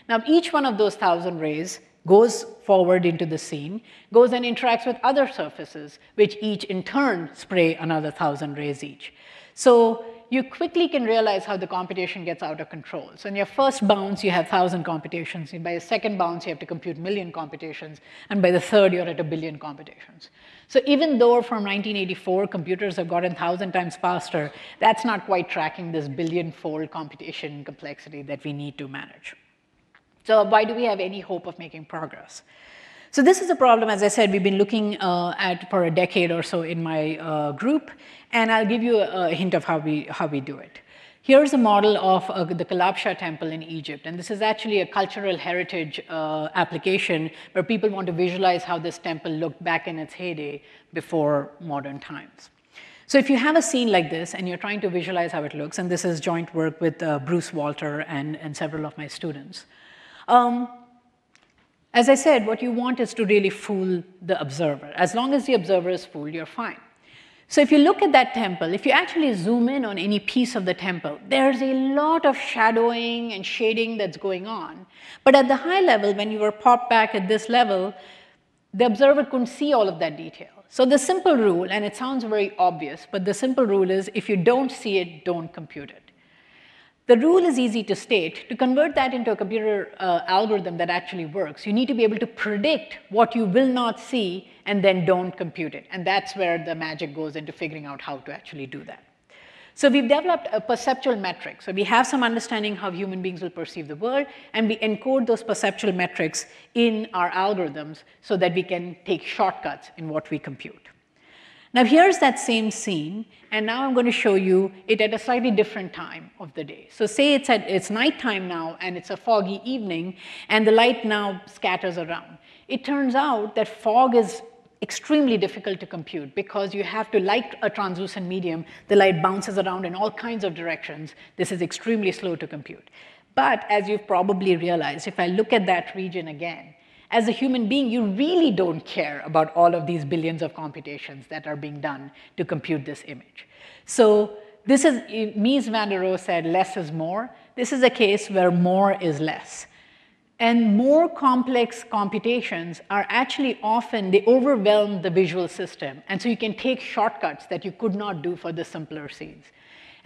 [SPEAKER 3] Now, each one of those thousand rays goes forward into the scene, goes and interacts with other surfaces, which each in turn spray another thousand rays each. So you quickly can realize how the computation gets out of control. So in your first bounce, you have 1,000 computations. And by your second bounce, you have to compute million computations. And by the third, you're at a billion computations. So even though from 1984, computers have gotten 1,000 times faster, that's not quite tracking this billion-fold computation complexity that we need to manage. So why do we have any hope of making progress? So this is a problem, as I said, we've been looking uh, at for a decade or so in my uh, group, and I'll give you a, hint of how we, how we do it. Here's a model of uh, the Kalabsha temple in Egypt, and this is actually a cultural heritage uh, application where people want to visualize how this temple looked back in its heyday before modern times. So if you have a scene like this and you're trying to visualize how it looks, and this is joint work with uh, Bruce Walter and, and several of my students, um, as I said, what you want is to really fool the observer. As long as the observer is fooled, you're fine. So if you look at that temple, if you actually zoom in on any piece of the temple, there's a lot of shadowing and shading that's going on. But at the high level, when you were popped back at this level, the observer couldn't see all of that detail. So the simple rule, and it sounds very obvious, but the simple rule is if you don't see it, don't compute it. The rule is easy to state. To convert that into a computer uh, algorithm that actually works, you need to be able to predict what you will not see and then don't compute it. And that's where the magic goes into figuring out how to actually do that. So we've developed a perceptual metric. So we have some understanding how human beings will perceive the world, and we encode those perceptual metrics in our algorithms so that we can take shortcuts in what we compute. Now here's that same scene, and now I'm going to show you it at a slightly different time of the day. So say it's, at, it's nighttime now, and it's a foggy evening, and the light now scatters around. It turns out that fog is extremely difficult to compute because you have to, like a translucent medium, the light bounces around in all kinds of directions. This is extremely slow to compute. But as you've probably realized, if I look at that region again, as a human being, you really don't care about all of these billions of computations that are being done to compute this image. So this is, Mies van der Rohe said, less is more. This is a case where more is less. And more complex computations are actually often, they overwhelm the visual system. And so you can take shortcuts that you could not do for the simpler scenes.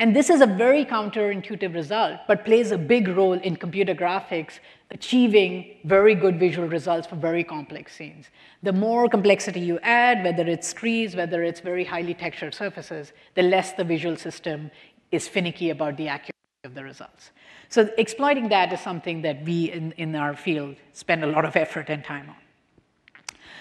[SPEAKER 3] And this is a very counterintuitive result, but plays a big role in computer graphics achieving very good visual results for very complex scenes. The more complexity you add, whether it's trees, whether it's very highly textured surfaces, the less the visual system is finicky about the accuracy. of the results. So exploiting that is something that we in, in our field spend a lot of effort and time on.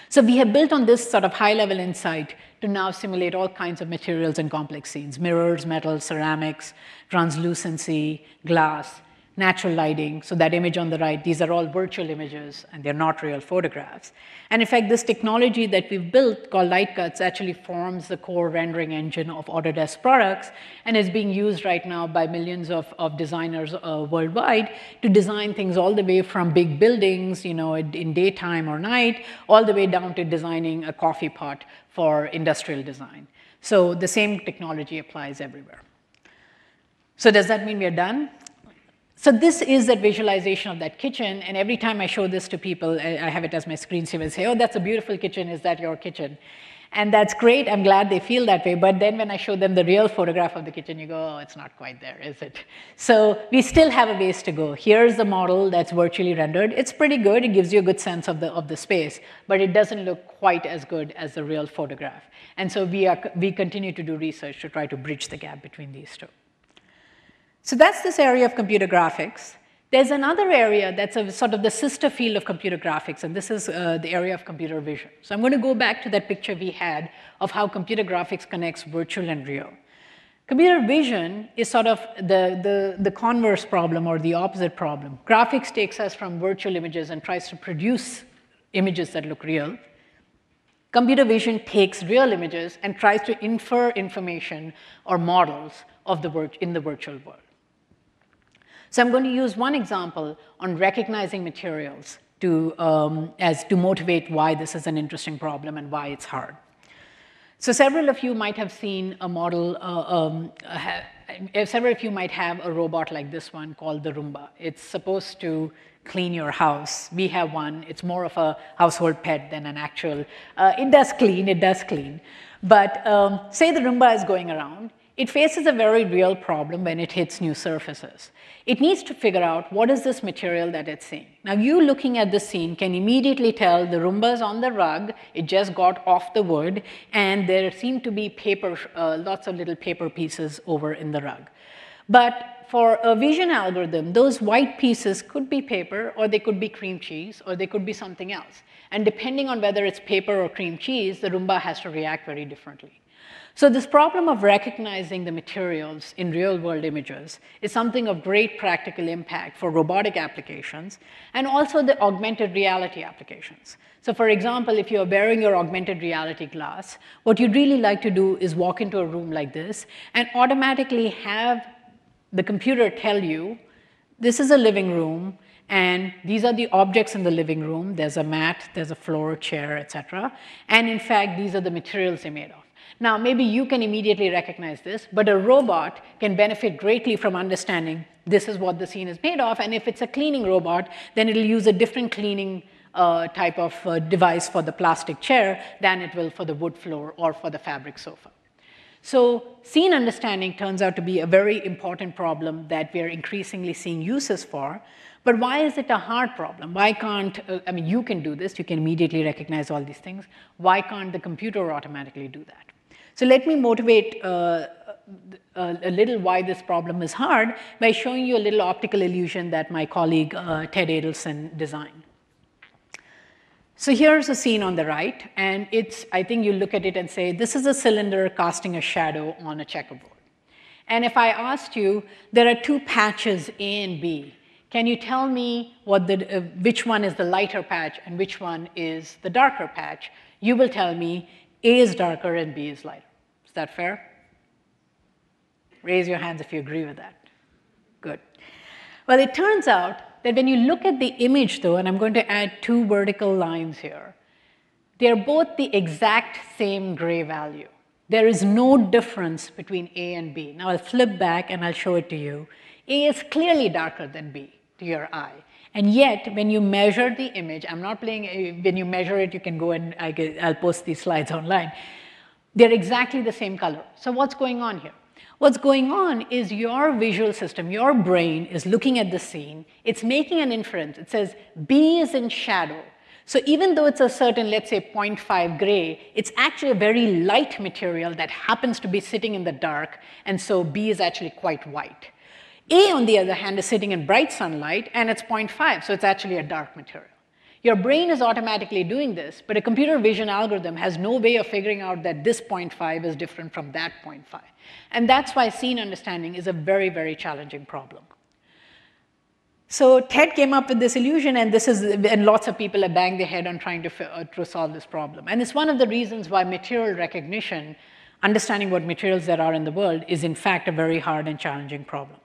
[SPEAKER 3] So we have built on this sort of high-level insight to now simulate all kinds of materials and complex scenes, mirrors, metals, ceramics, translucency, glass, natural lighting. So that image on the right, these are all virtual images and they're not real photographs. And in fact, this technology that we've built called LightCuts actually forms the core rendering engine of Autodesk products and is being used right now by millions of, of designers uh, worldwide to design things all the way from big buildings, you know, in daytime or night, all the way down to designing a coffee pot for industrial design. So the same technology applies everywhere. So does that mean we're done? So this is that visualization of that kitchen, and every time I show this to people, I have it as my screensaver and say, oh, that's a beautiful kitchen, is that your kitchen? And that's great, I'm glad they feel that way, but then when I show them the real photograph of the kitchen, you go, oh, it's not quite there, is it? So we still have a ways to go. Here's the model that's virtually rendered. It's pretty good, it gives you a good sense of the, of the space, but it doesn't look quite as good as the real photograph. And so we, are, we continue to do research to try to bridge the gap between these two. So that's this area of computer graphics. There's another area that's a, sort of the sister field of computer graphics, and this is uh, the area of computer vision. So I'm going to go back to that picture we had of how computer graphics connects virtual and real. Computer vision is sort of the, the, the converse problem or the opposite problem. Graphics takes us from virtual images and tries to produce images that look real. Computer vision takes real images and tries to infer information or models of the in the virtual world. So I'm going to use one example on recognizing materials to, um, as to motivate why this is an interesting problem and why it's hard. So several of you might have seen a model, uh, um, uh, several of you might have a robot like this one called the Roomba. It's supposed to clean your house. We have one. It's more of a household pet than an actual. Uh, it does clean, it does clean. But um, say the Roomba is going around, it faces a very real problem when it hits new surfaces. It needs to figure out what is this material that it's seeing. Now you looking at the scene can immediately tell the Roomba's on the rug, it just got off the wood, and there seem to be paper, uh, lots of little paper pieces over in the rug. But for a vision algorithm, those white pieces could be paper, or they could be cream cheese, or they could be something else. And depending on whether it's paper or cream cheese, the Roomba has to react very differently. So this problem of recognizing the materials in real-world images is something of great practical impact for robotic applications and also the augmented reality applications. So for example, if you're wearing your augmented reality glass, what you'd really like to do is walk into a room like this and automatically have the computer tell you, this is a living room, and these are the objects in the living room. There's a mat, there's a floor, chair, etc. And in fact, these are the materials they're made of. Now, maybe you can immediately recognize this, but a robot can benefit greatly from understanding this is what the scene is made of, and if it's a cleaning robot, then it'll use a different cleaning uh, type of uh, device for the plastic chair than it will for the wood floor or for the fabric sofa. So scene understanding turns out to be a very important problem that we're increasingly seeing uses for, but why is it a hard problem? Why can't, uh, I mean, you can do this, you can immediately recognize all these things. Why can't the computer automatically do that? So let me motivate uh, uh, a little why this problem is hard by showing you a little optical illusion that my colleague uh, Ted Adelson designed. So here's a scene on the right, and it's, I think you look at it and say, this is a cylinder casting a shadow on a checkerboard. And if I asked you, there are two patches A and B, can you tell me what the, uh, which one is the lighter patch and which one is the darker patch? You will tell me A is darker and B is lighter that fair? Raise your hands if you agree with that. Good. Well, it turns out that when you look at the image, though, and I'm going to add two vertical lines here, they're both the exact same gray value. There is no difference between A and B. Now I'll flip back and I'll show it to you. A is clearly darker than B to your eye. And yet, when you measure the image, I'm not playing, when you measure it, you can go and I will post these slides online. They're exactly the same color. So what's going on here? What's going on is your visual system, your brain is looking at the scene, it's making an inference. It says B is in shadow. So even though it's a certain, let's say 0.5 gray, it's actually a very light material that happens to be sitting in the dark, and so B is actually quite white. A, on the other hand, is sitting in bright sunlight and it's 0.5, so it's actually a dark material. Your brain is automatically doing this, but a computer vision algorithm has no way of figuring out that this 0.5 is different from that 0.5. And that's why scene understanding is a very, very challenging problem. So Ted came up with this illusion, and this is, and lots of people have banged their head on trying to, uh, to solve this problem. And it's one of the reasons why material recognition, understanding what materials there are in the world, is in fact a very hard and challenging problem.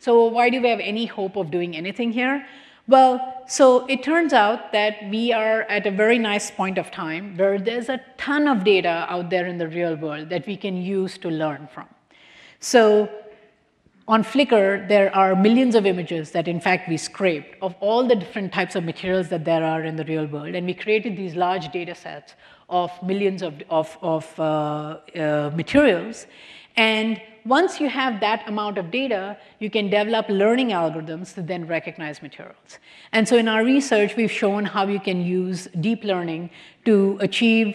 [SPEAKER 3] So why do we have any hope of doing anything here? Well, so it turns out that we are at a very nice point of time where there's a ton of data out there in the real world that we can use to learn from. So on Flickr, there are millions of images that, in fact, we scraped of all the different types of materials that there are in the real world. And we created these large data sets of millions of, of, of uh, uh, materials. And once you have that amount of data, you can develop learning algorithms to then recognize materials. And so in our research, we've shown how you can use deep learning to achieve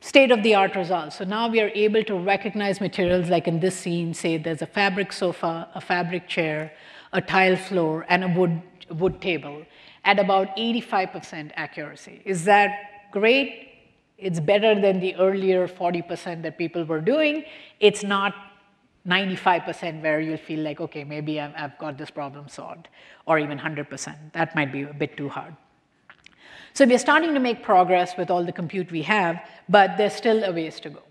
[SPEAKER 3] state-of-the-art results. So now we are able to recognize materials like in this scene, say there's a fabric sofa, a fabric chair, a tile floor, and a wood, wood table at about 85% accuracy. Is that great? It's better than the earlier 40% that people were doing. It's not 95% where you'll feel like, okay, maybe I've, got this problem solved, or even 100%. That might be a bit too hard. So we are starting to make progress with all the compute we have, but there's still a ways to go.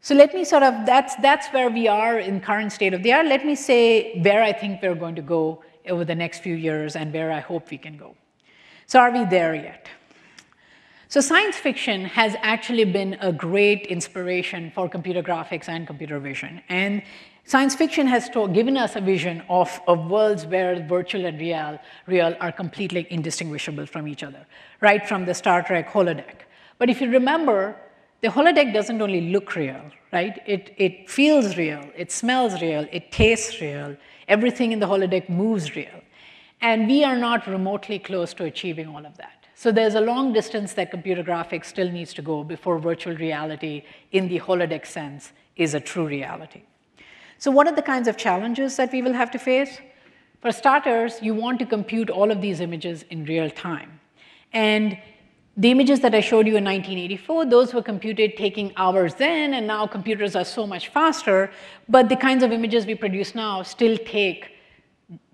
[SPEAKER 3] So let me sort of, that's, that's where we are in current state of the art. Let me say where I think we're going to go over the next few years and where I hope we can go. So are we there yet? So science fiction has actually been a great inspiration for computer graphics and computer vision. And Science fiction has given us a vision of, of worlds where virtual and real, real are completely indistinguishable from each other, right from the Star Trek holodeck. But if you remember, the holodeck doesn't only look real, right? It, it feels real, it smells real, it tastes real, everything in the holodeck moves real. And we are not remotely close to achieving all of that. So there's a long distance that computer graphics still needs to go before virtual reality in the holodeck sense is a true reality. So what are the kinds of challenges that we will have to face? For starters, you want to compute all of these images in real time. And the images that I showed you in 1984, those were computed taking hours then, and now computers are so much faster, but the kinds of images we produce now still take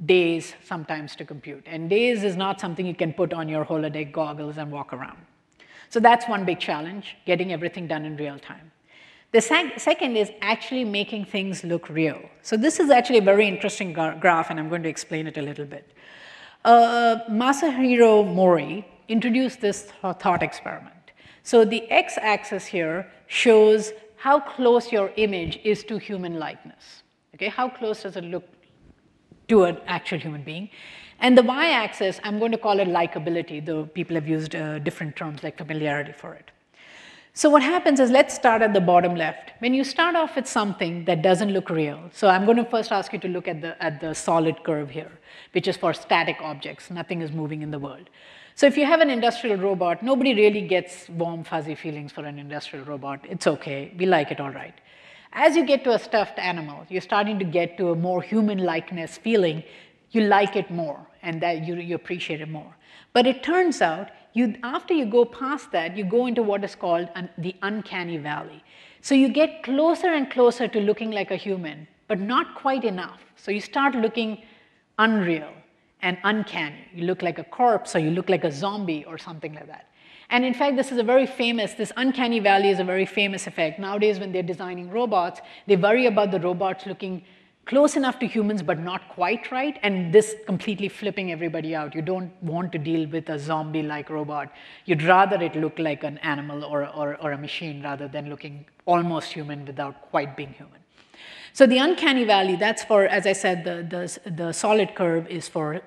[SPEAKER 3] days sometimes to compute. And days is not something you can put on your holodeck goggles and walk around. So that's one big challenge, getting everything done in real time. The sec second is actually making things look real. So this is actually a very interesting graph, and I'm going to explain it a little bit. Uh, Masahiro Mori introduced this thought experiment. So the x-axis here shows how close your image is to human likeness. Okay, how close does it look to an actual human being? And the y-axis, I'm going to call it likability, though people have used uh, different terms like familiarity for it. So what happens is, let's start at the bottom left. When you start off with something that doesn't look real, so I'm going to first ask you to look at the, at the solid curve here, which is for static objects. Nothing is moving in the world. So if you have an industrial robot, nobody really gets warm, fuzzy feelings for an industrial robot. It's okay. We like it all right. As you get to a stuffed animal, you're starting to get to a more human likeness feeling. You like it more, and that you, you appreciate it more. But it turns out you, after you go past that, you go into what is called the uncanny valley. So you get closer and closer to looking like a human, but not quite enough. So you start looking unreal and uncanny. You look like a corpse or you look like a zombie or something like that. And in fact, this is a very famous, this uncanny valley is a very famous effect. Nowadays, when they're designing robots, they worry about the robots looking close enough to humans but not quite right, and this completely flipping everybody out. You don't want to deal with a zombie-like robot. You'd rather it look like an animal or, or, or a machine rather than looking almost human without quite being human. So the uncanny valley, that's for, as I said, the, the, the solid curve is for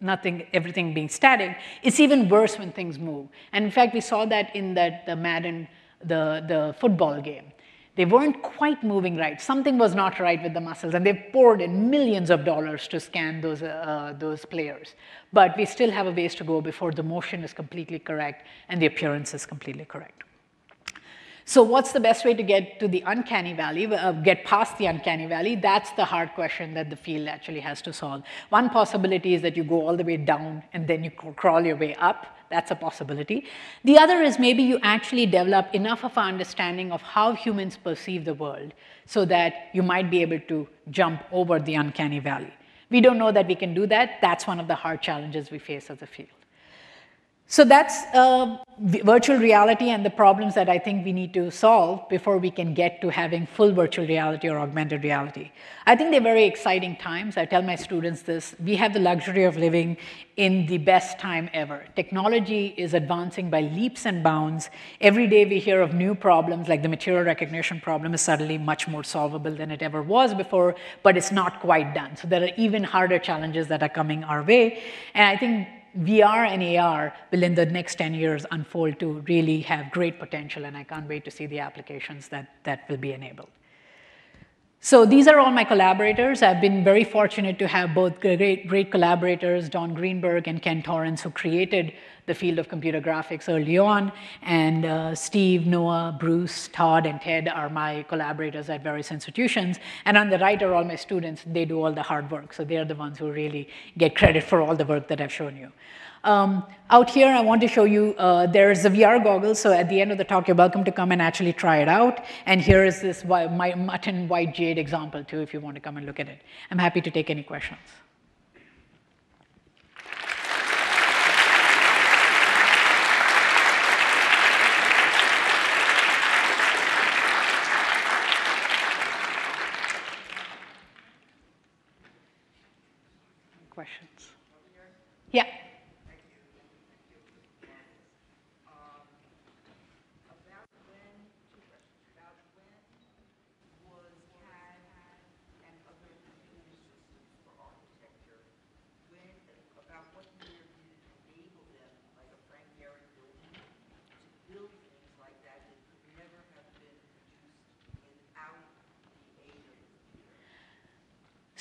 [SPEAKER 3] nothing, everything being static. It's even worse when things move. And in fact, we saw that in that the Madden, the, the football game. They weren't quite moving right. Something was not right with the muscles, and they poured in millions of dollars to scan those, uh, those players. But we still have a ways to go before the motion is completely correct and the appearance is completely correct. So what's the best way to get to the uncanny valley, uh, get past the uncanny valley? That's the hard question that the field actually has to solve. One possibility is that you go all the way down and then you crawl your way up. That's a possibility. The other is maybe you actually develop enough of an understanding of how humans perceive the world so that you might be able to jump over the uncanny valley. We don't know that we can do that. That's one of the hard challenges we face as a field. So that's uh, virtual reality and the problems that I think we need to solve before we can get to having full virtual reality or augmented reality. I think they're very exciting times. I tell my students this. We have the luxury of living in the best time ever. Technology is advancing by leaps and bounds. Every day we hear of new problems, like the material recognition problem is suddenly much more solvable than it ever was before, but it's not quite done. So there are even harder challenges that are coming our way. And I think VR and AR will in the next 10 years unfold to really have great potential and I can't wait to see the applications that, that will be enabled. So these are all my collaborators. I've been very fortunate to have both great, great collaborators, Don Greenberg and Ken Torrance, who created the field of computer graphics early on. And uh, Steve, Noah, Bruce, Todd, and Ted are my collaborators at various institutions. And on the right are all my students. They do all the hard work. So they're the ones who really get credit for all the work that I've shown you. Um, out here, I want to show you, uh, there's a VR goggle, so at the end of the talk, you're welcome to come and actually try it out. And here is this my mutton white jade example too, if you want to come and look at it. I'm happy to take any questions. Questions? Yeah.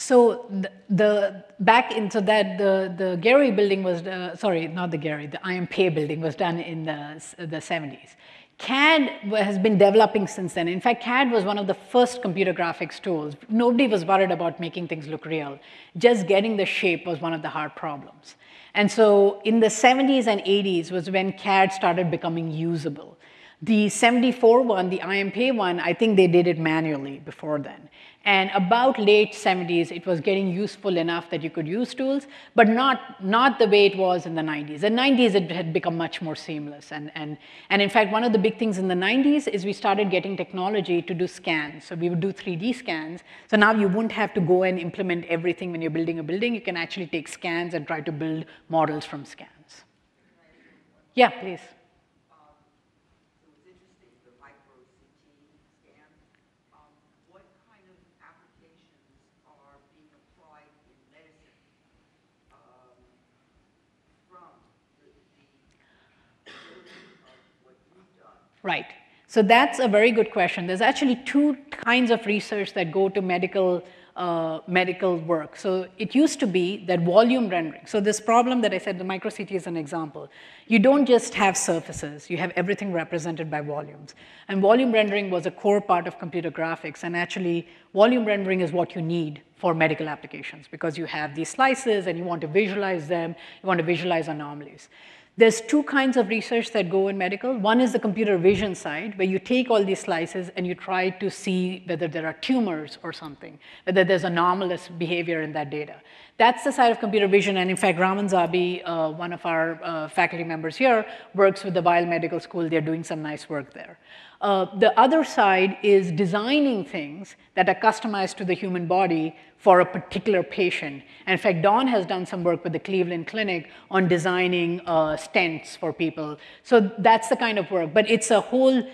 [SPEAKER 3] So the, back into that the the Gehry building was uh, sorry not the Gehry the I.M. Pei building was done in the the 70s. CAD has been developing since then. In fact, CAD was one of the first computer graphics tools. Nobody was worried about making things look real. Just getting the shape was one of the hard problems. And so in the 70s and 80s was when CAD started becoming usable. The 74 one, the I.M. Pei one, I think they did it manually before then. And about late 70s, it was getting useful enough that you could use tools, but not, not the way it was in the 90s. In the 90s, it had become much more seamless. And, and, and in fact, one of the big things in the 90s is we started getting technology to do scans. So we would do 3D scans. So now you wouldn't have to go and implement everything when you're building a building. You can actually take scans and try to build models from scans. Yeah, please. Right. So that's a very good question. There's actually two kinds of research that go to medical uh, medical work. So it used to be that volume rendering. So this problem that I said, the micro CT is an example. You don't just have surfaces, you have everything represented by volumes. And volume rendering was a core part of computer graphics. And actually, volume rendering is what you need for medical applications because you have these slices and you want to visualize them, you want to visualize anomalies. There's two kinds of research that go in medical. One is the computer vision side, where you take all these slices and you try to see whether there are tumors or something, whether there's anomalous behavior in that data. That's the side of computer vision, and in fact, Ramin Zabih, uh, one of our uh, faculty members here, works with the Weill Medical School. They're doing some nice work there. Uh, the other side is designing things that are customized to the human body for a particular patient. And in fact, Don has done some work with the Cleveland Clinic on designing uh, stents for people. So that's the kind of work. But it's a whole,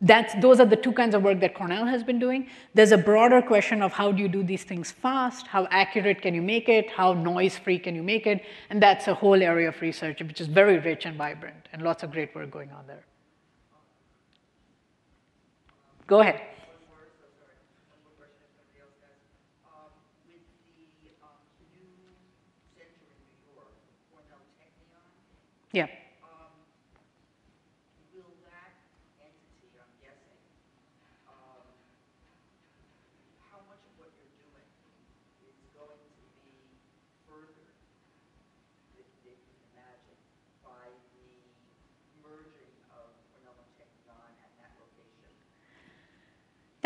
[SPEAKER 3] that's, those are the two kinds of work that Cornell has been doing. There's a broader question of how do you do these things fast? How accurate can you make it? How noise-free can you make it? And that's a whole area of research, which is very rich and vibrant, and lots of great work going on there. Go ahead. Yeah.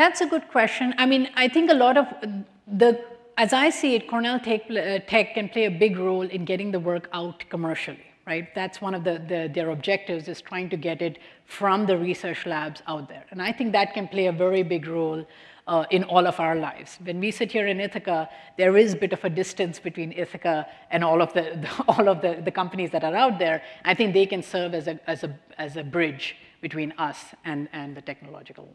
[SPEAKER 3] That's a good question. I mean, I think a lot of the, as I see it, Cornell Tech, uh, Tech can play a big role in getting the work out commercially, right? That's one of the, the, their objectives is trying to get it from the research labs out there. And I think that can play a very big role uh, in all of our lives. When we sit here in Ithaca, there is a bit of a distance between Ithaca and all of the, the all of the, the companies that are out there. I think they can serve as a, as a, as a bridge between us and, and the technological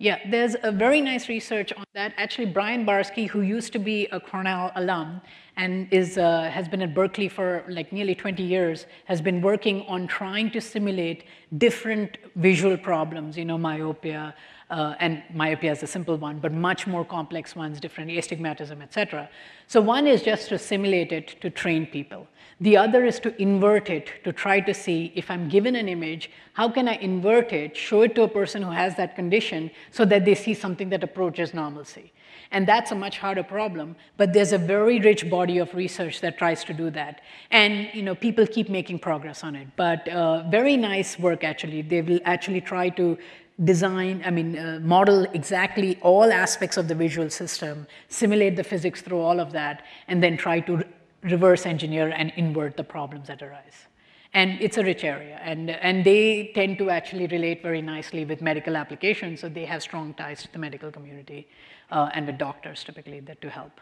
[SPEAKER 3] Yeah, there's a very nice research on that. Actually, Brian Barsky, who used to be a Cornell alum and is, uh, has been at Berkeley for like nearly 20 years, has been working on trying to simulate different visual problems, you know, myopia, uh, and myopia is a simple one, but much more complex ones, different astigmatism, et cetera. So one is just to simulate it to train people. The other is to invert it to try to see if I'm given an image, how can I invert it, show it to a person who has that condition so that they see something that approaches normalcy. And that's a much harder problem, but there's a very rich body of research that tries to do that. And you know, people keep making progress on it, but uh, very nice work actually. They will actually try to design, I mean, uh, model exactly all aspects of the visual system, simulate the physics through all of that, and then try to reverse engineer and invert the problems that arise. And it's a rich area, and, and they tend to actually relate very nicely with medical applications, so they have strong ties to the medical community uh, and with doctors typically that to help.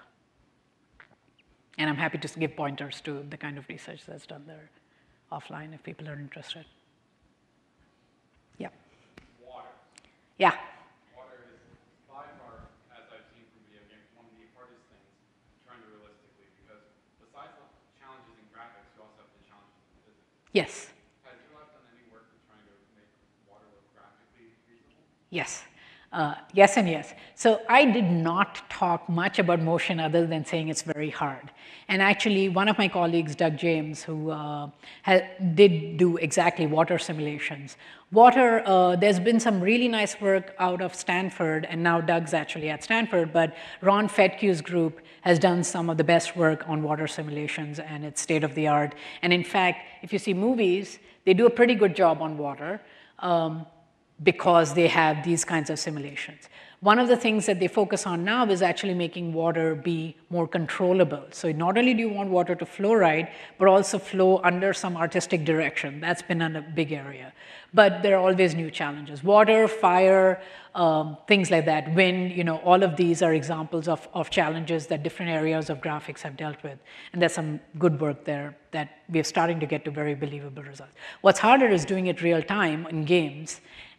[SPEAKER 3] And I'm happy to give pointers to the kind of research that's done there offline if people are interested. Yeah.
[SPEAKER 11] Water is by far, as I've seen from video games, one of the hardest things trying to realistically because besides the challenges in graphics, you also have the challenges in physics.
[SPEAKER 3] Yes.
[SPEAKER 11] Has your lab done any work trying to make water look graphically reasonable?
[SPEAKER 3] Yes. Uh, yes and yes. So I did not talk much about motion other than saying it's very hard. And actually, one of my colleagues, Doug James, who uh, did do exactly water simulations. Water, uh, there's been some really nice work out of Stanford, and now Doug's actually at Stanford, but Ron Fedkiw's group has done some of the best work on water simulations, and it's state of the art. And in fact, if you see movies, they do a pretty good job on water. Um, because they have these kinds of simulations. One of the things that they focus on now is actually making water be more controllable. So not only do you want water to flow right, but also flow under some artistic direction. That's been a big area. But there are always new challenges. Water, fire, um, things like that, wind, you know, all of these are examples of, of challenges that different areas of graphics have dealt with. And there's some good work there that we're starting to get to very believable results. What's harder is doing it real time in games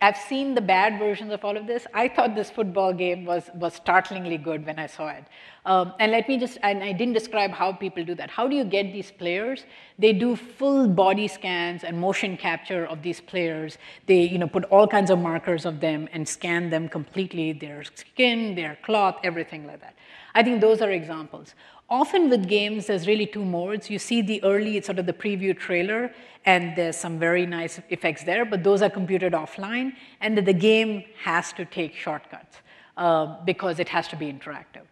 [SPEAKER 3] I've seen the bad versions of all of this. I thought this football game was, was startlingly good when I saw it. Um, and let me just, and I didn't describe how people do that. How do you get these players? They do full body scans and motion capture of these players. They you know, put all kinds of markers of them and scan them completely, their skin, their cloth, everything like that. I think those are examples. Often with games, there's really two modes. You see the early, sort of the preview trailer, and there's some very nice effects there, but those are computed offline, and the game has to take shortcuts uh, because it has to be interactive.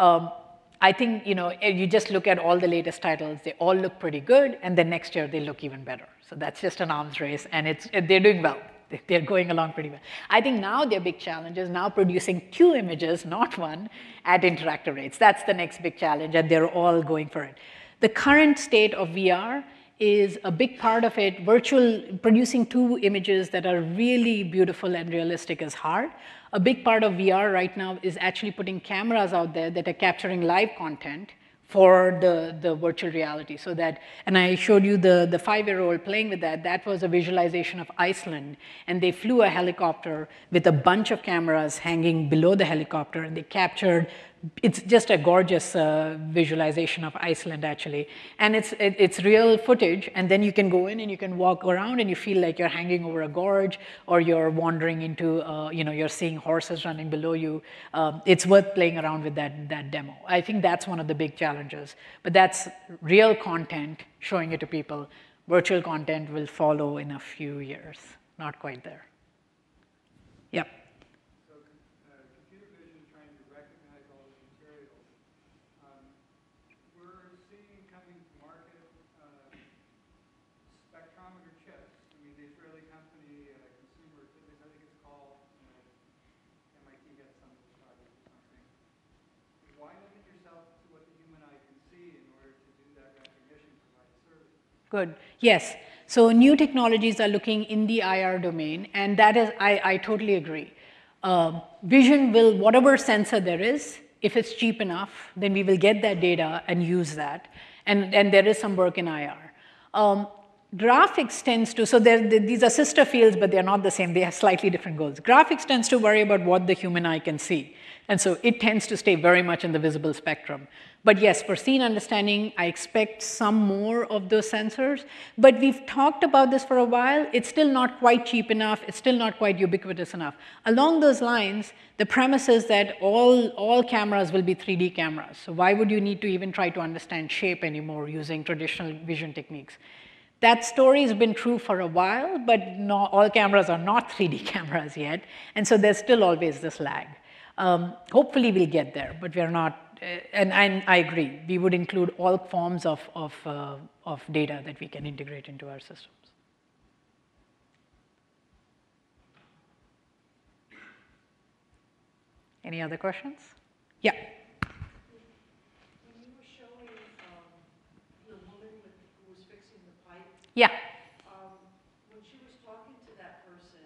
[SPEAKER 3] Um, I think, you know, you just look at all the latest titles, they all look pretty good, and then next year they look even better. So that's just an arms race, and it's, they're doing well. They're going along pretty well. I think now their big challenge is now producing two images, not one, at interactive rates. That's the next big challenge, and they're all going for it. The current state of VR is a big part of it. Virtual, producing two images that are really beautiful and realistic is hard. A big part of VR right now is actually putting cameras out there that are capturing live content for the, the virtual reality. So that, and I showed you the, the five-year-old playing with that. That was a visualization of Iceland. And they flew a helicopter with a bunch of cameras hanging below the helicopter. And they captured it's just a gorgeous uh, visualization of Iceland, actually. And it's, it, it's real footage, and then you can go in and you can walk around and you feel like you're hanging over a gorge or you're wandering into, uh, you know, you're seeing horses running below you. Um, it's worth playing around with that, that demo. I think that's one of the big challenges. But that's real content, showing it to people. Virtual content will follow in a few years. Not quite there. Yep. Good. Yes. So new technologies are looking in the IR domain, and that is, I, I totally agree. Uh, vision will, whatever sensor there is, if it's cheap enough, then we will get that data and use that. And, and there is some work in IR. Um, graphics tends to, so these are sister fields, but they're not the same. They have slightly different goals. Graphics tends to worry about what the human eye can see. And so it tends to stay very much in the visible spectrum. But yes, for scene understanding, I expect some more of those sensors. But we've talked about this for a while. It's still not quite cheap enough. It's still not quite ubiquitous enough. Along those lines, the premise is that all, all cameras will be 3D cameras. So why would you need to even try to understand shape anymore using traditional vision techniques? That story has been true for a while, but all cameras are not 3D cameras yet. And so there's still always this lag. Um, hopefully we'll get there, but we're not uh, and, and, I agree, we would include all forms of, of, uh, of data that we can integrate into our systems. Any other questions? Yeah. Yeah. Um, when she was talking to that person,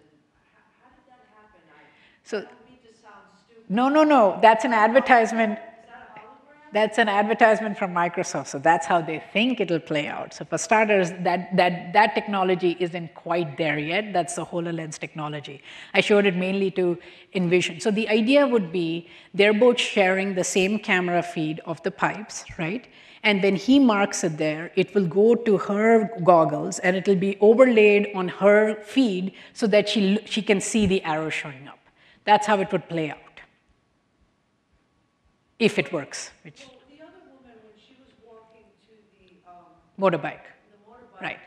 [SPEAKER 3] how, how did that happen? I, so, no, no, no. That's an advertisement. That's an advertisement from Microsoft, so that's how they think it'll play out. So for starters, that, that, that technology isn't quite there yet. That's the HoloLens technology. I showed it mainly to Envision. So the idea would be they're both sharing the same camera feed of the pipes, right? And when he marks it there, it will go to her goggles and it'll be overlaid on her feed so that she, she can see the arrow showing up. That's how it would play out if it works. Which well, the other woman, when she was walking to the um, motorbike, the motorbike, right?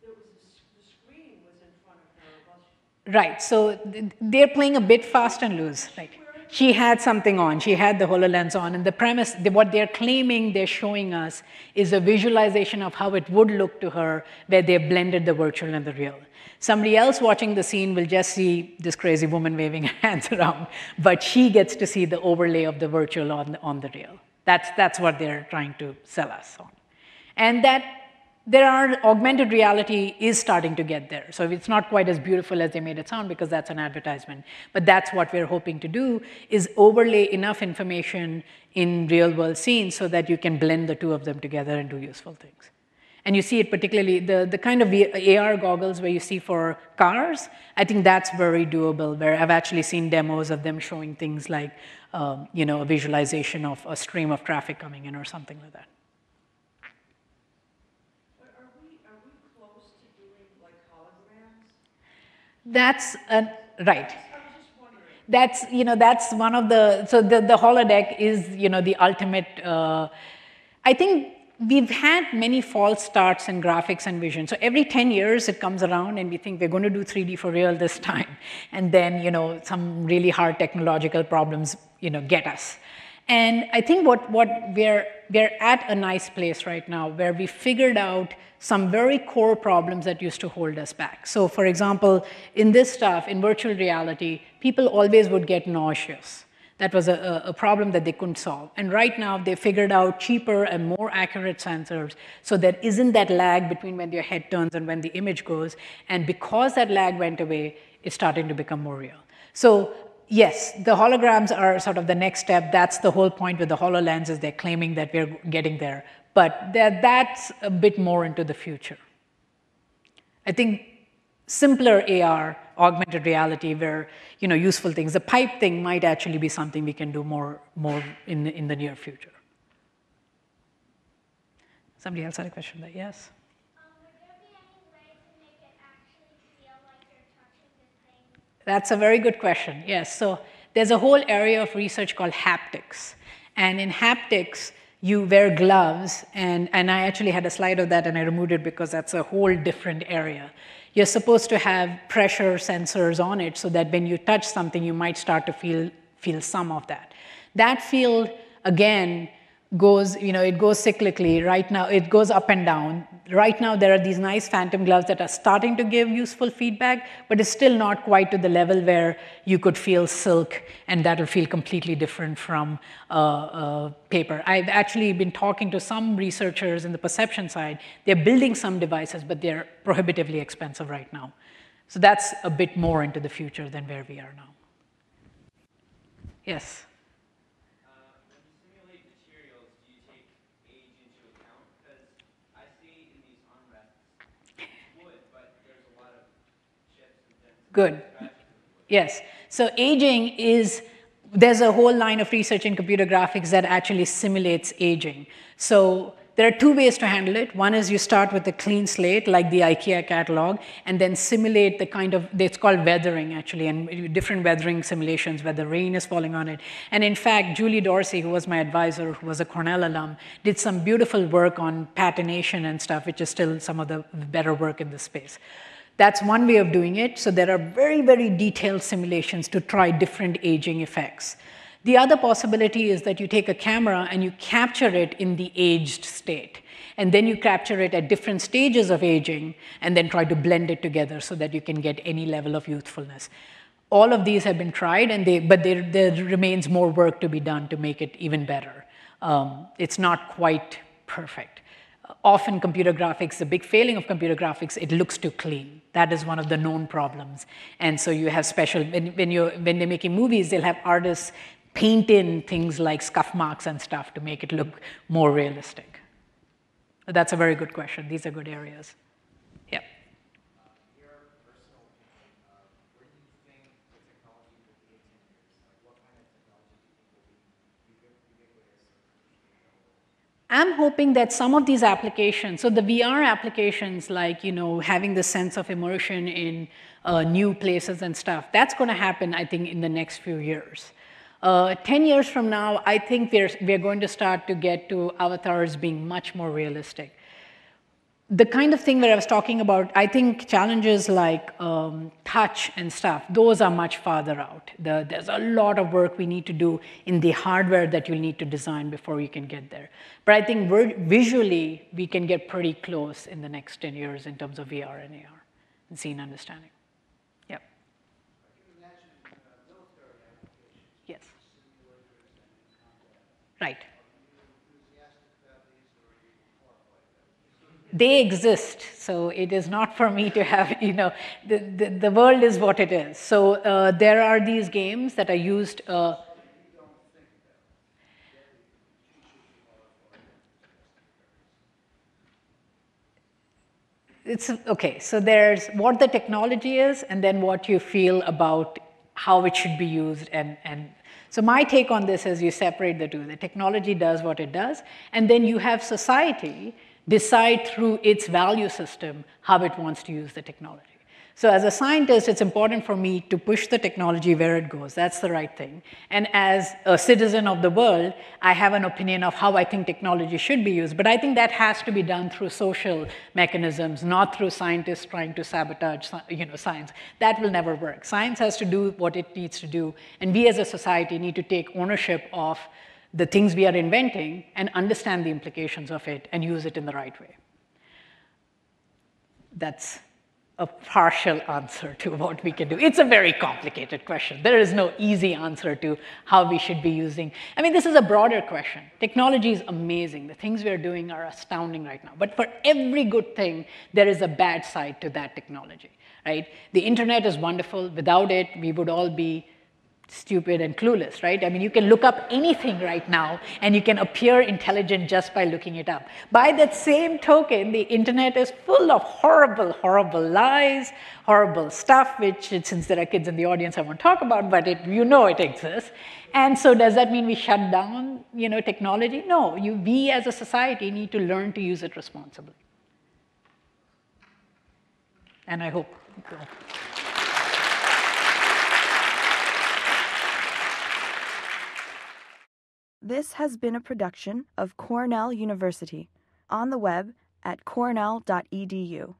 [SPEAKER 3] There was a, the screen was in front of her. Right. So they're playing a bit fast and loose. Right. She had something on. She had the HoloLens on. And the premise, what they're claiming they're showing us is a visualization of how it would look to her where they blended the virtual and the real. Somebody else watching the scene will just see this crazy woman waving her hands around, but she gets to see the overlay of the virtual on the, on the real. That's, that's what they're trying to sell us on. And that there are augmented reality is starting to get there. So it's not quite as beautiful as they made it sound because that's an advertisement. But that's what we're hoping to do is overlay enough information in real world scenes so that you can blend the two of them together and do useful things. And you see it particularly, the, the kind of AR goggles where you see for cars, I think that's very doable, where I've actually seen demos of them showing things like, um, you know, a visualization of a stream of traffic coming in or something like that.
[SPEAKER 12] Are we, are we close to doing like holograms?
[SPEAKER 3] That's, right. That's, you know, that's one of the, so the, the holodeck is, you know, the ultimate, uh, I think we've had many false starts in graphics and vision. So every 10 years it comes around and we think we're going to do 3D for real this time. And then, you know, some really hard technological problems, you know, get us. And I think what, what we're, we're at a nice place right now where we figured out some very core problems that used to hold us back. So for example, in this stuff, in virtual reality, people always would get nauseous. That was a, a, problem that they couldn't solve. And right now, they figured out cheaper and more accurate sensors so there isn't that lag between when your head turns and when the image goes. And because that lag went away, it's starting to become more real. So yes, the holograms are sort of the next step. That's the whole point with the HoloLens is they're claiming that we're getting there. But that's a bit more into the future. I think simpler AR, augmented reality, where you know useful things. The pipe thing might actually be something we can do more, more in, in the near future. Somebody else had a question there, yes? That's a very good question. Yes. So there's a whole area of research called haptics. And in haptics, you wear gloves, and, and I actually had a slide of that and I removed it because that's a whole different area. You're supposed to have pressure sensors on it so that when you touch something, you might start to feel, feel some of that. That field, again, goes, you know, it goes cyclically. Right now, it goes up and down. Right now, there are these nice phantom gloves that are starting to give useful feedback, but it's still not quite to the level where you could feel silk, and that'll feel completely different from uh, uh, paper. I've actually been talking to some researchers in the perception side. They're building some devices, but they're prohibitively expensive right now. So that's a bit more into the future than where we are now. Yes? Good. Yes. So aging is, there's a whole line of research in computer graphics that actually simulates aging. So there are two ways to handle it. One is you start with a clean slate, like the IKEA catalog, and then simulate the kind of, it's called weathering actually, and different weathering simulations where the rain is falling on it. And in fact, Julie Dorsey, who was my advisor, who was a Cornell alum, did some beautiful work on patination and stuff, which is still some of the better work in this space. That's one way of doing it. So there are very, very detailed simulations to try different aging effects. The other possibility is that you take a camera and you capture it in the aged state. And then you capture it at different stages of aging and then try to blend it together so that you can get any level of youthfulness. All of these have been tried, and they, but there, there remains more work to be done to make it even better. Um, it's not quite perfect often computer graphics, the big failing of computer graphics, it looks too clean. That is one of the known problems. And so you have special, when, when, you're, when they're making movies, they'll have artists paint in things like scuff marks and stuff to make it look more realistic. That's a very good question. These are good areas. Yeah. I'm hoping that some of these applications, so the VR applications like, you know, having the sense of immersion in uh, new places and stuff, that's going to happen, I think, in the next few years. Uh, 10 years from now, I think we're, we're going to start to get to avatars being much more realistic the kind of thing that I was talking about, I think challenges like um, touch and stuff, those are much farther out. The, there's a lot of work we need to do in the hardware that you'll need to design before you can get there. But I think visually, we can get pretty close in the next 10 years in terms of VR and AR and scene understanding. Yep. Yes. Right. They exist. So it is not for me to have, you know, the, the, the world is what it is. So uh, there are these games that are used. Uh, it's okay. So there's what the technology is, and then what you feel about how it should be used and, and so my take on this is you separate the two. The technology does what it does, and then you have society decide through its value system how it wants to use the technology. So as a scientist, it's important for me to push the technology where it goes. That's the right thing. And as a citizen of the world, I have an opinion of how I think technology should be used. But I think that has to be done through social mechanisms, not through scientists trying to sabotage you know, science. That will never work. Science has to do what it needs to do. And we as a society need to take ownership of the things we are inventing and understand the implications of it and use it in the right way. That's a partial answer to what we can do. It's a very complicated question. There is no easy answer to how we should be using. I mean, this is a broader question. Technology is amazing. The things we are doing are astounding right now. But for every good thing, there is a bad side to that technology, right? The internet is wonderful. Without it, we would all be stupid and clueless, right? I mean, you can look up anything right now and you can appear intelligent just by looking it up. By that same token, the internet is full of horrible, horrible lies, horrible stuff, which, since there are kids in the audience, I won't talk about, but it, you know it exists. And so does that mean we shut down, you know, technology? No, you, we as a society need to learn to use it responsibly. And I hope.
[SPEAKER 1] This has been a production of Cornell University on the web at cornell.edu.